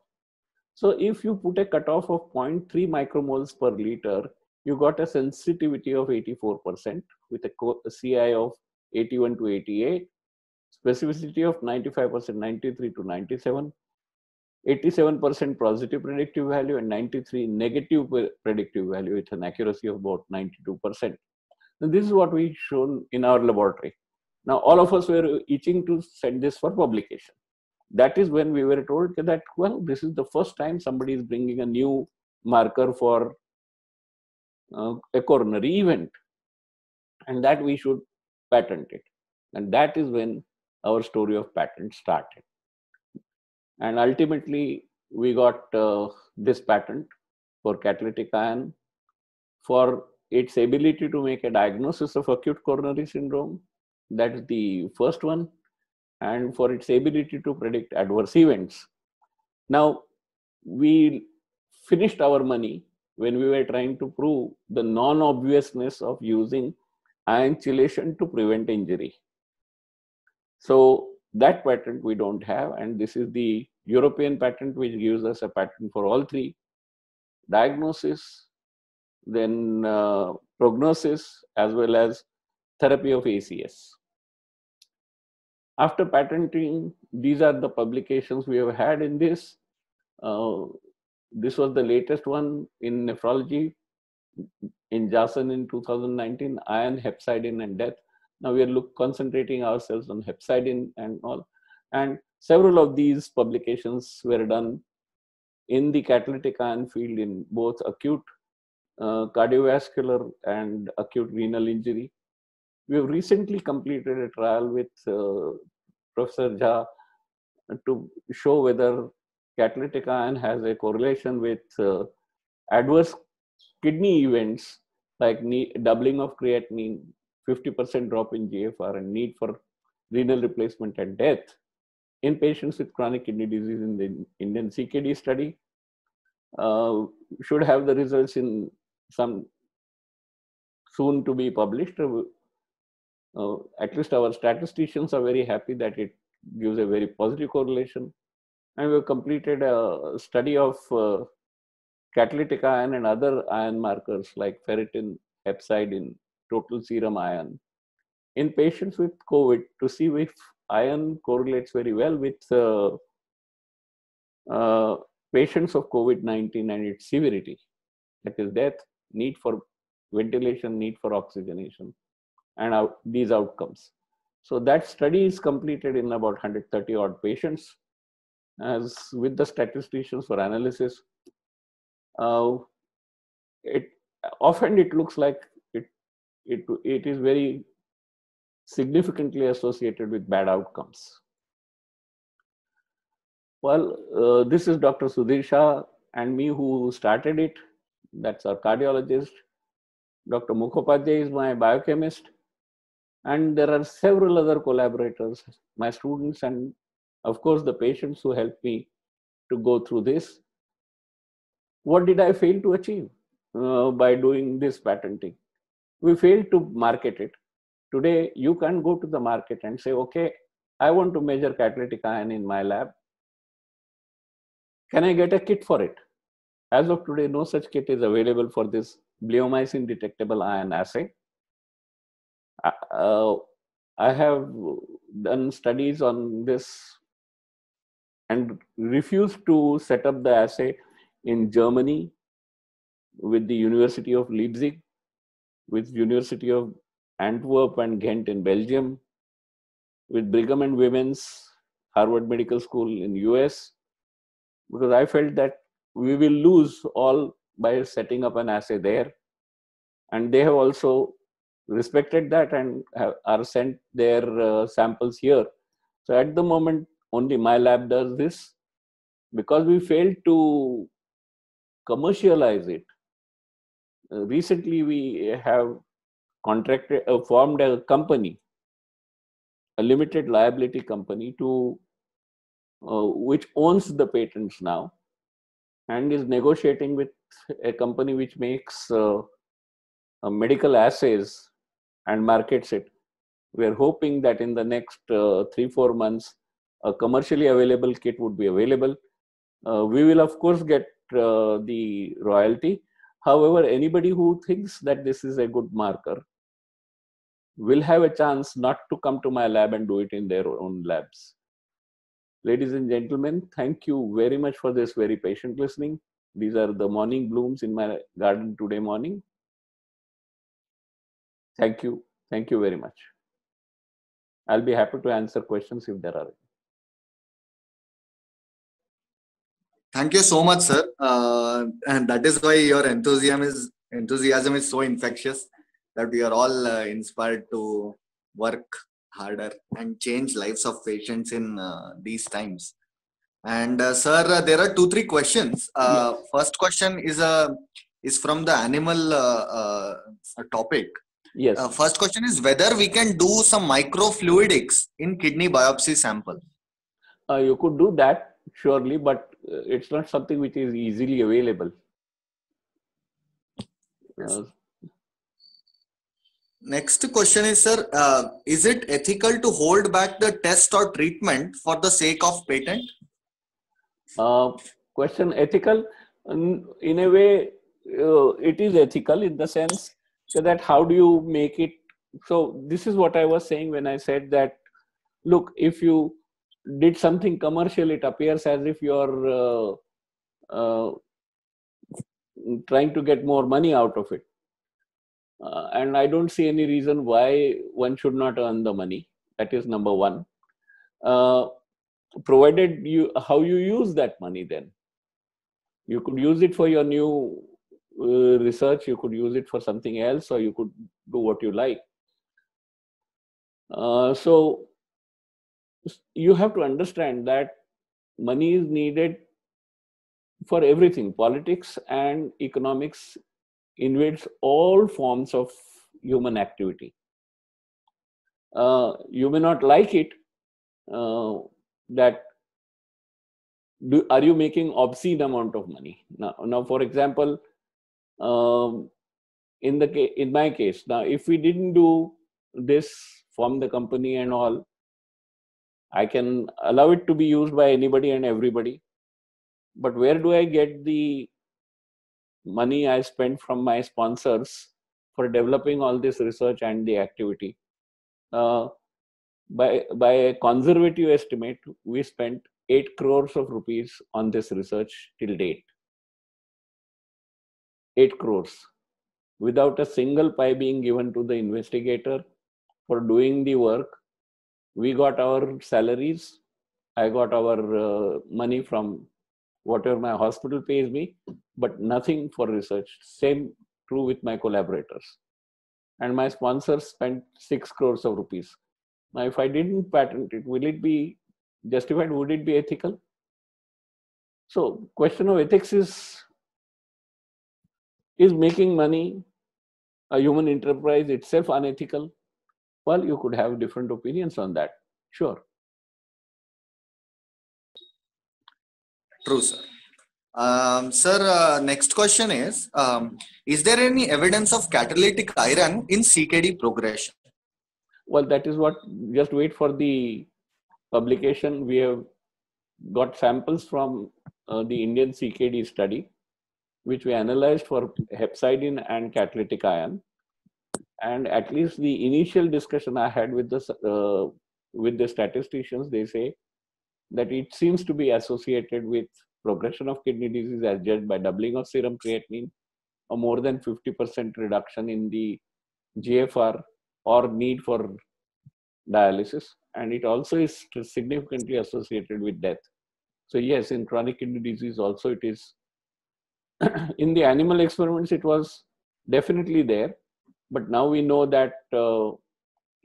So if you put a cutoff of 0.3 micromoles per liter, you got a sensitivity of 84% with a CI of 81 to 88, specificity of 95%, 93 to 97, 87% positive predictive value and 93 negative predictive value with an accuracy of about 92%. And this is what we shown in our laboratory. Now, all of us were itching to send this for publication. That is when we were told that, well, this is the first time somebody is bringing a new marker for a coronary event and that we should patent it. And that is when our story of patent started. And ultimately, we got uh, this patent for catalytic iron for its ability to make a diagnosis of acute coronary syndrome that is the first one. And for its ability to predict adverse events. Now, we finished our money when we were trying to prove the non-obviousness of using iron chelation to prevent injury. So that patent we don't have, and this is the European patent which gives us a patent for all three, diagnosis, then uh, prognosis, as well as therapy of ACS. After patenting, these are the publications we have had in this. Uh, this was the latest one in nephrology in JASN in 2019, iron, hepcidin, and death. Now we are look, concentrating ourselves on hepcidin and all. And several of these publications were done in the catalytic iron field in both acute uh, cardiovascular and acute renal injury. We have recently completed a trial with uh, Professor Jha to show whether catalytic iron has a correlation with uh, adverse kidney events like doubling of creatinine, 50% drop in GFR, and need for renal replacement and death in patients with chronic kidney disease in the Indian CKD study. Uh, should have the results in some soon to be published. Uh, at least our statisticians are very happy that it gives a very positive correlation and we have completed a study of uh, catalytic iron and other iron markers like ferritin, hepcidin, total serum iron in patients with COVID to see if iron correlates very well with uh, uh, patients of COVID-19 and its severity, that is death, need for ventilation, need for oxygenation, and out, these outcomes. So that study is completed in about 130 odd patients as with the statisticians for analysis. Uh, it often it looks like it, it, it is very significantly associated with bad outcomes. Well, uh, this is Dr. Sudhir Shah and me who started it. That's our cardiologist. Dr. Mukhopadhyay is my biochemist. And there are several other collaborators, my students, and of course, the patients who helped me to go through this. What did I fail to achieve uh, by doing this patenting? We failed to market it. Today, you can go to the market and say, okay, I want to measure catalytic iron in my lab. Can I get a kit for it? As of today, no such kit is available for this bleomycin detectable iron assay. Uh, I have done studies on this and refused to set up the assay in Germany with the University of Leipzig, with University of Antwerp and Ghent in Belgium, with Brigham and Women's Harvard Medical School in US, because I felt that we will lose all by setting up an assay there. And they have also respected that and have, are sent their uh, samples here. So at the moment, only my lab does this. Because we failed to commercialize it, uh, recently we have contracted, uh, formed a company, a limited liability company to uh, which owns the patents now and is negotiating with a company which makes uh, uh, medical assays and markets it. We are hoping that in the next uh, three, four months, a commercially available kit would be available. Uh, we will, of course, get uh, the royalty. However, anybody who thinks that this is a good marker will have a chance not to come to my lab and do it in their own labs. Ladies and gentlemen, thank you very much for this very patient listening. These are the morning blooms in my garden today morning. Thank you. Thank you very much. I'll be happy to answer questions if there are. Thank you so much, sir. Uh, and that is why your enthusiasm is enthusiasm is so infectious that we are all uh, inspired to work harder and change lives of patients in uh, these times. And uh, sir, uh, there are two, three questions. Uh, yes. First question is uh, is from the animal uh, topic. Yes. first question is whether we can do some microfluidics in kidney biopsy sample. you could do that surely, but it's not something which is easily available. Yes. Next question is, sir, uh, is it ethical to hold back the test or treatment for the sake of patent? Uh, question ethical? In a way, uh, it is ethical in the sense that how do you make it? So this is what I was saying when I said that, look, if you did something commercial, it appears as if you're uh, uh, trying to get more money out of it uh, and I don't see any reason why one should not earn the money. That is number one. Uh, provided you how you use that money then. You could use it for your new uh, research, you could use it for something else, or you could do what you like. Uh, so you have to understand that money is needed for everything politics and economics invades all forms of human activity. Uh, you may not like it uh, that do, are you making obscene amount of money now now for example um, in the in my case now if we didn't do this from the company and all i can allow it to be used by anybody and everybody but where do i get the money I spent from my sponsors for developing all this research and the activity. Uh, by, by a conservative estimate, we spent 8 crores of rupees on this research till date. 8 crores without a single pie being given to the investigator for doing the work. We got our salaries. I got our uh, money from whatever my hospital pays me, but nothing for research. Same true with my collaborators. And my sponsors spent six crores of rupees. Now, if I didn't patent it, will it be justified? Would it be ethical? So, question of ethics is is making money a human enterprise itself unethical? Well, you could have different opinions on that. Sure. True, sir. Um, sir, uh, next question is um, Is there any evidence of catalytic iron in CKD progression? Well, that is what, just wait for the publication. We have got samples from uh, the Indian CKD study, which we analyzed for hepcidin and catalytic iron. And at least the initial discussion I had with the, uh, with the statisticians, they say that it seems to be associated with progression of kidney disease as judged by doubling of serum creatinine, a more than 50% reduction in the GFR or need for dialysis. And it also is significantly associated with death. So yes, in chronic kidney disease also it is. in the animal experiments, it was definitely there. But now we know that uh,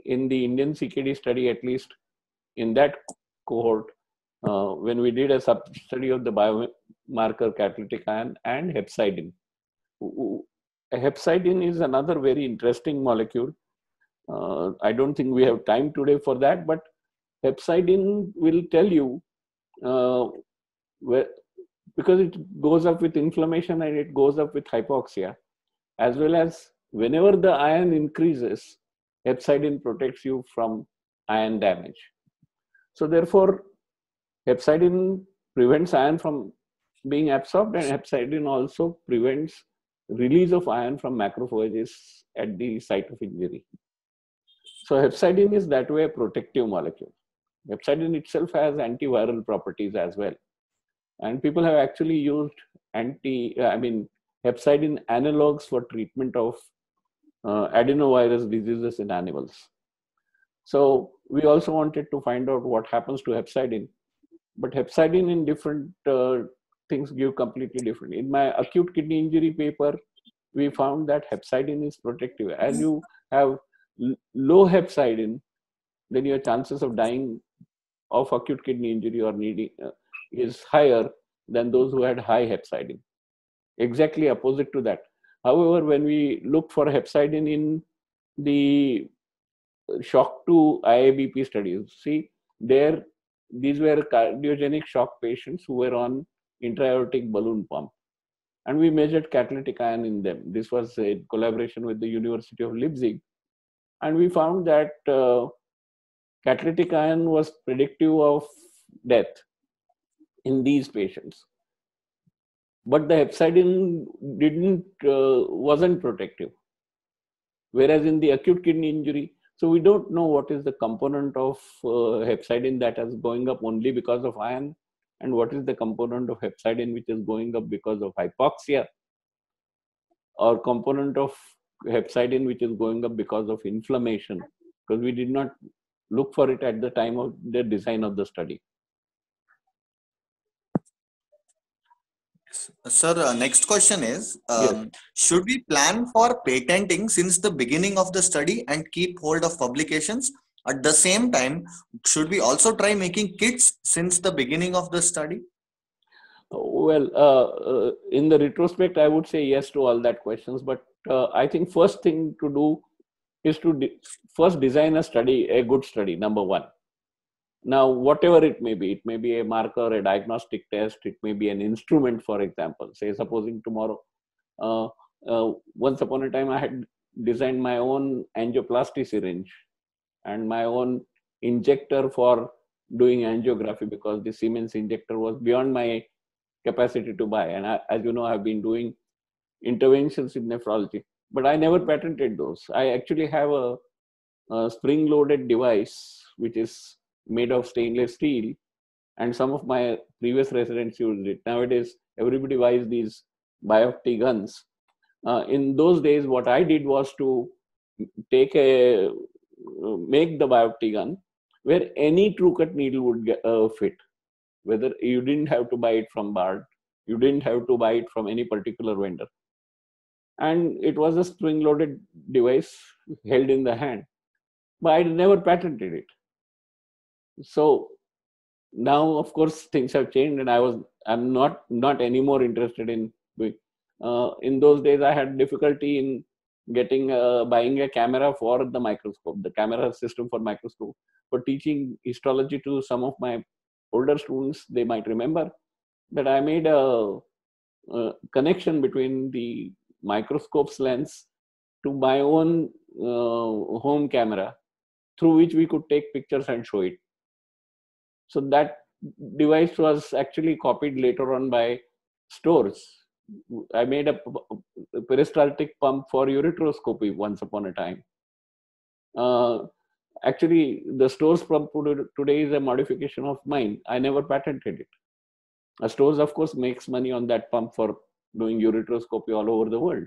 in the Indian CKD study, at least in that cohort, uh, when we did a sub study of the biomarker catalytic iron and hepcidin. Hepcidin is another very interesting molecule. Uh, I don't think we have time today for that, but hepcidin will tell you uh, where, because it goes up with inflammation and it goes up with hypoxia, as well as whenever the iron increases, hepcidin protects you from iron damage. So therefore, hepcidin prevents iron from being absorbed and hepcidin also prevents release of iron from macrophages at the site of injury. So hepcidin is that way a protective molecule. Hepcidin itself has antiviral properties as well. And people have actually used anti, I mean, hepcidin analogs for treatment of uh, adenovirus diseases in animals. So we also wanted to find out what happens to hepcidin but hepcidin in different uh, things give completely different. In my acute kidney injury paper, we found that hepcidin is protective. As you have low hepcidin, then your chances of dying of acute kidney injury or needing uh, is higher than those who had high hepcidin. Exactly opposite to that. However, when we looked for hepcidin in the shock to IABP studies, see there these were cardiogenic shock patients who were on intra-aortic balloon pump. And we measured catalytic iron in them. This was in collaboration with the University of Leipzig. And we found that uh, catalytic iron was predictive of death in these patients. But the hepcidin didn't, uh, wasn't protective. Whereas in the acute kidney injury, so we don't know what is the component of uh, hepcidin that is going up only because of iron and what is the component of hepcidin which is going up because of hypoxia or component of hepcidin which is going up because of inflammation because we did not look for it at the time of the design of the study. Sir, uh, next question is um, yes. Should we plan for patenting since the beginning of the study and keep hold of publications? At the same time, should we also try making kits since the beginning of the study? Well, uh, uh, in the retrospect, I would say yes to all that questions. But uh, I think first thing to do is to de first design a study, a good study, number one now, whatever it may be, it may be a marker, a diagnostic test, it may be an instrument, for example. Say, supposing tomorrow, uh, uh, once upon a time, I had designed my own angioplasty syringe and my own injector for doing angiography because the Siemens injector was beyond my capacity to buy. And I, as you know, I've been doing interventions in nephrology, but I never patented those. I actually have a a spring loaded device which is made of stainless steel and some of my previous residents used it. Nowadays everybody buys these biopty guns. Uh, in those days what i did was to take a make the biopty gun where any true cut needle would get, uh, fit. Whether you didn't have to buy it from bard you didn't have to buy it from any particular vendor. And it was a spring loaded device held in the hand but i never patented it so now of course things have changed and i was i'm not not anymore interested in doing uh, in those days i had difficulty in getting uh, buying a camera for the microscope the camera system for microscope for teaching histology to some of my older students they might remember that i made a, a connection between the microscope's lens to my own uh, home camera through which we could take pictures and show it so that device was actually copied later on by Storz. I made a peristaltic pump for ureteroscopy once upon a time. Uh, actually, the Storz pump today is a modification of mine. I never patented it. A Storz, of course, makes money on that pump for doing ureteroscopy all over the world.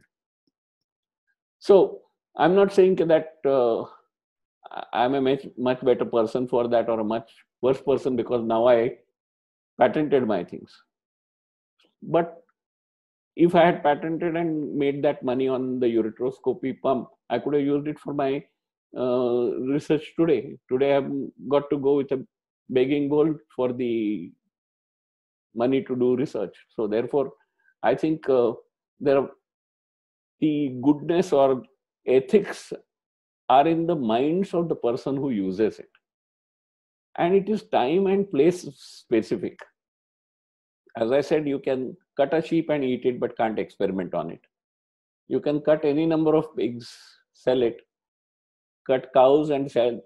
So I'm not saying that uh, I'm a much, much better person for that or a much worse person because now I patented my things. But if I had patented and made that money on the ureteroscopy pump, I could have used it for my uh, research today. Today I've got to go with a begging bowl for the money to do research. So therefore, I think uh, there are, the goodness or ethics are in the minds of the person who uses it, and it is time and place specific. As I said, you can cut a sheep and eat it, but can't experiment on it. You can cut any number of pigs, sell it, cut cows and sell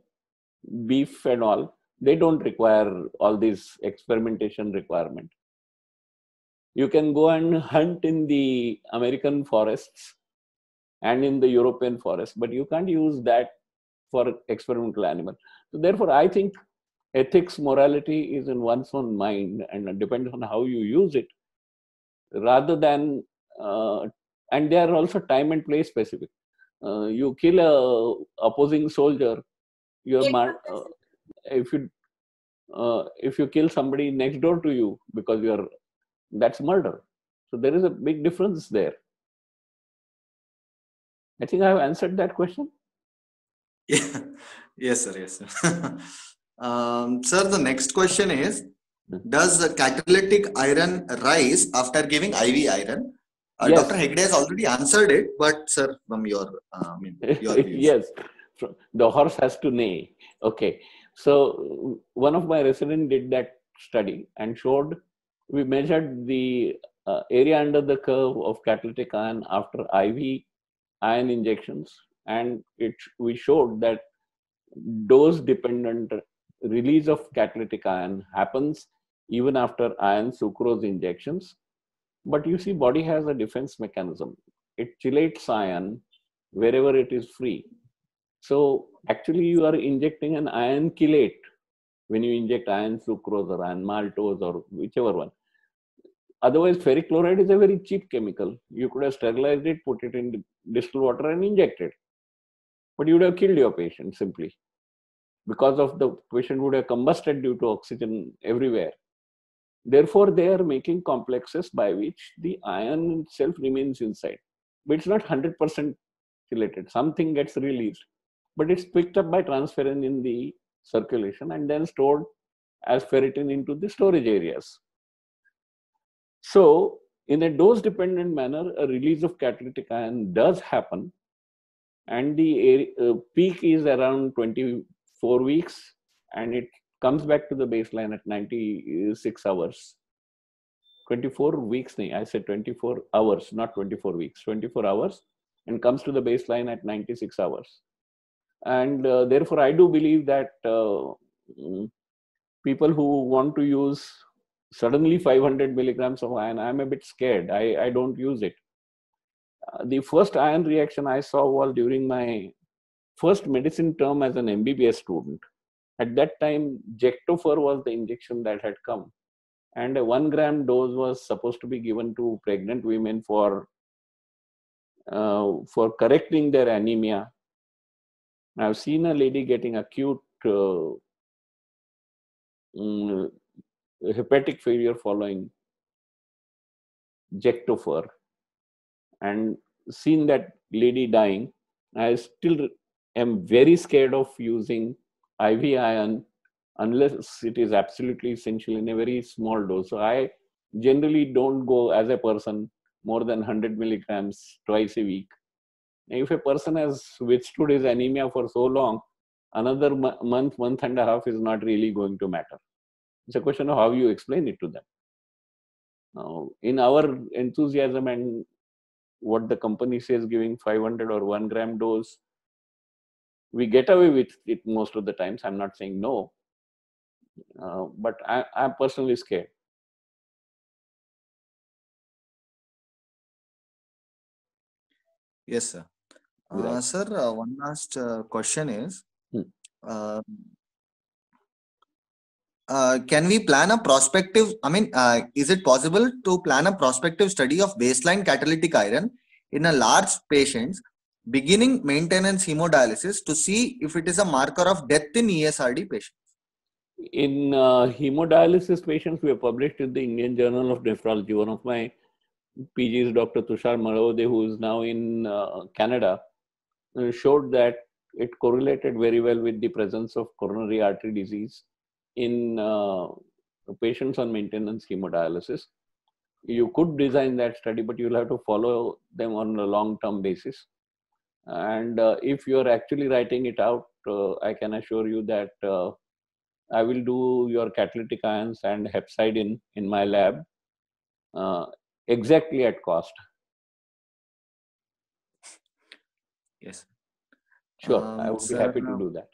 beef and all. They don't require all this experimentation requirement. You can go and hunt in the American forests and in the European forests, but you can't use that for experimental animal. So therefore, I think ethics, morality is in one's own mind and depends on how you use it rather than uh, and they are also time and place specific. Uh, you kill a opposing soldier you're mar- uh, if you uh, if you kill somebody next door to you because you're that's murder. So there is a big difference there. I think i have answered that question. Yeah yes sir. Yes sir um, sir the next question is does the catalytic iron rise after giving IV iron? Uh, yes. Dr. Hegde has already answered it, but sir, from your, uh, I mean, your yes, the horse has to neigh. Okay, so one of my residents did that study and showed we measured the uh, area under the curve of catalytic iron after IV iron injections, and it we showed that dose dependent release of catalytic iron happens even after iron sucrose injections. But you see, body has a defense mechanism. It chelates iron wherever it is free. So actually you are injecting an iron chelate when you inject iron sucrose or iron maltose or whichever one. Otherwise, ferric chloride is a very cheap chemical. You could have sterilized it, put it in distilled water and inject it. But you would have killed your patient simply because of the patient would have combusted due to oxygen everywhere. Therefore, they are making complexes by which the iron itself remains inside. But it's not 100% chelated. Something gets released, but it's picked up by transferrin in the circulation and then stored as ferritin into the storage areas. So, in a dose dependent manner, a release of catalytic iron does happen, and the uh, peak is around 24 weeks, and it comes back to the baseline at 96 hours. 24 weeks i said 24 hours not 24 weeks. 24 hours and comes to the baseline at 96 hours. And uh, therefore i do believe that uh, mm, people who want to use suddenly 500 milligrams of iron i'm a bit scared. I, I don't use it. Uh, the first iron reaction i saw was during my first medicine term as an MBBS student. At that time, Jectofer was the injection that had come. And a one gram dose was supposed to be given to pregnant women for, uh, for correcting their anemia. I've seen a lady getting acute uh, um, hepatic failure following Jectofer and seen that lady dying. I still am very scared of using IV iron unless it is absolutely essential in a very small dose. So I generally don't go as a person more than 100 milligrams twice a week. If a person has withstood his anemia for so long, another month, month and a half is not really going to matter. It's a question of how you explain it to them. Now, in our enthusiasm and what the company says giving 500 or 1 gram dose, we get away with it most of the times. I'm not saying no, uh, but I, I'm personally scared. Yes, sir. Uh, sir, uh, one last uh, question is hmm. Um, uh, can we plan a prospective i mean uh, is it possible to plan a prospective study of baseline catalytic iron in a large patients beginning maintenance hemodialysis to see if it is a marker of death in esrd patients in uh, hemodialysis patients we have published in the indian journal of nephrology one of my pgs dr tushar malhode who is now in uh, canada uh, showed that it correlated very well with the presence of coronary artery disease in uh, patients on maintenance hemodialysis. You could design that study, but you'll have to follow them on a long term basis. And uh, if you're actually writing it out, uh, I can assure you that uh, I will do your catalytic irons and hepcidin in my lab uh, exactly at cost. Yes. Sure, um, I would be happy to do that.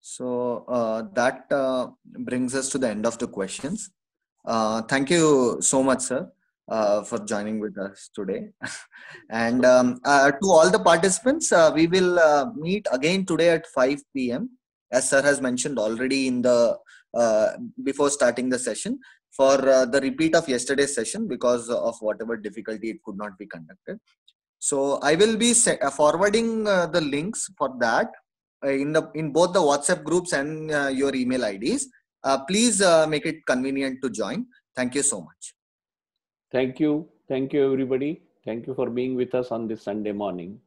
So uh, that uh, brings us to the end of the questions. Uh, thank you so much, sir, uh, for joining with us today. and um, uh, to all the participants, uh, we will meet again today at 5 p.m. As sir has mentioned already in the before starting the session for the repeat of yesterday's session because of whatever difficulty it could not be conducted. So I will be forwarding the links for that uh, in the in both the WhatsApp groups and uh, your email IDs. Uh, please make it convenient to join. Thank you so much. Thank you. Thank you, everybody. Thank you for being with us on this Sunday morning.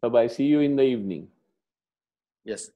Bye bye. See you in the evening. Yes.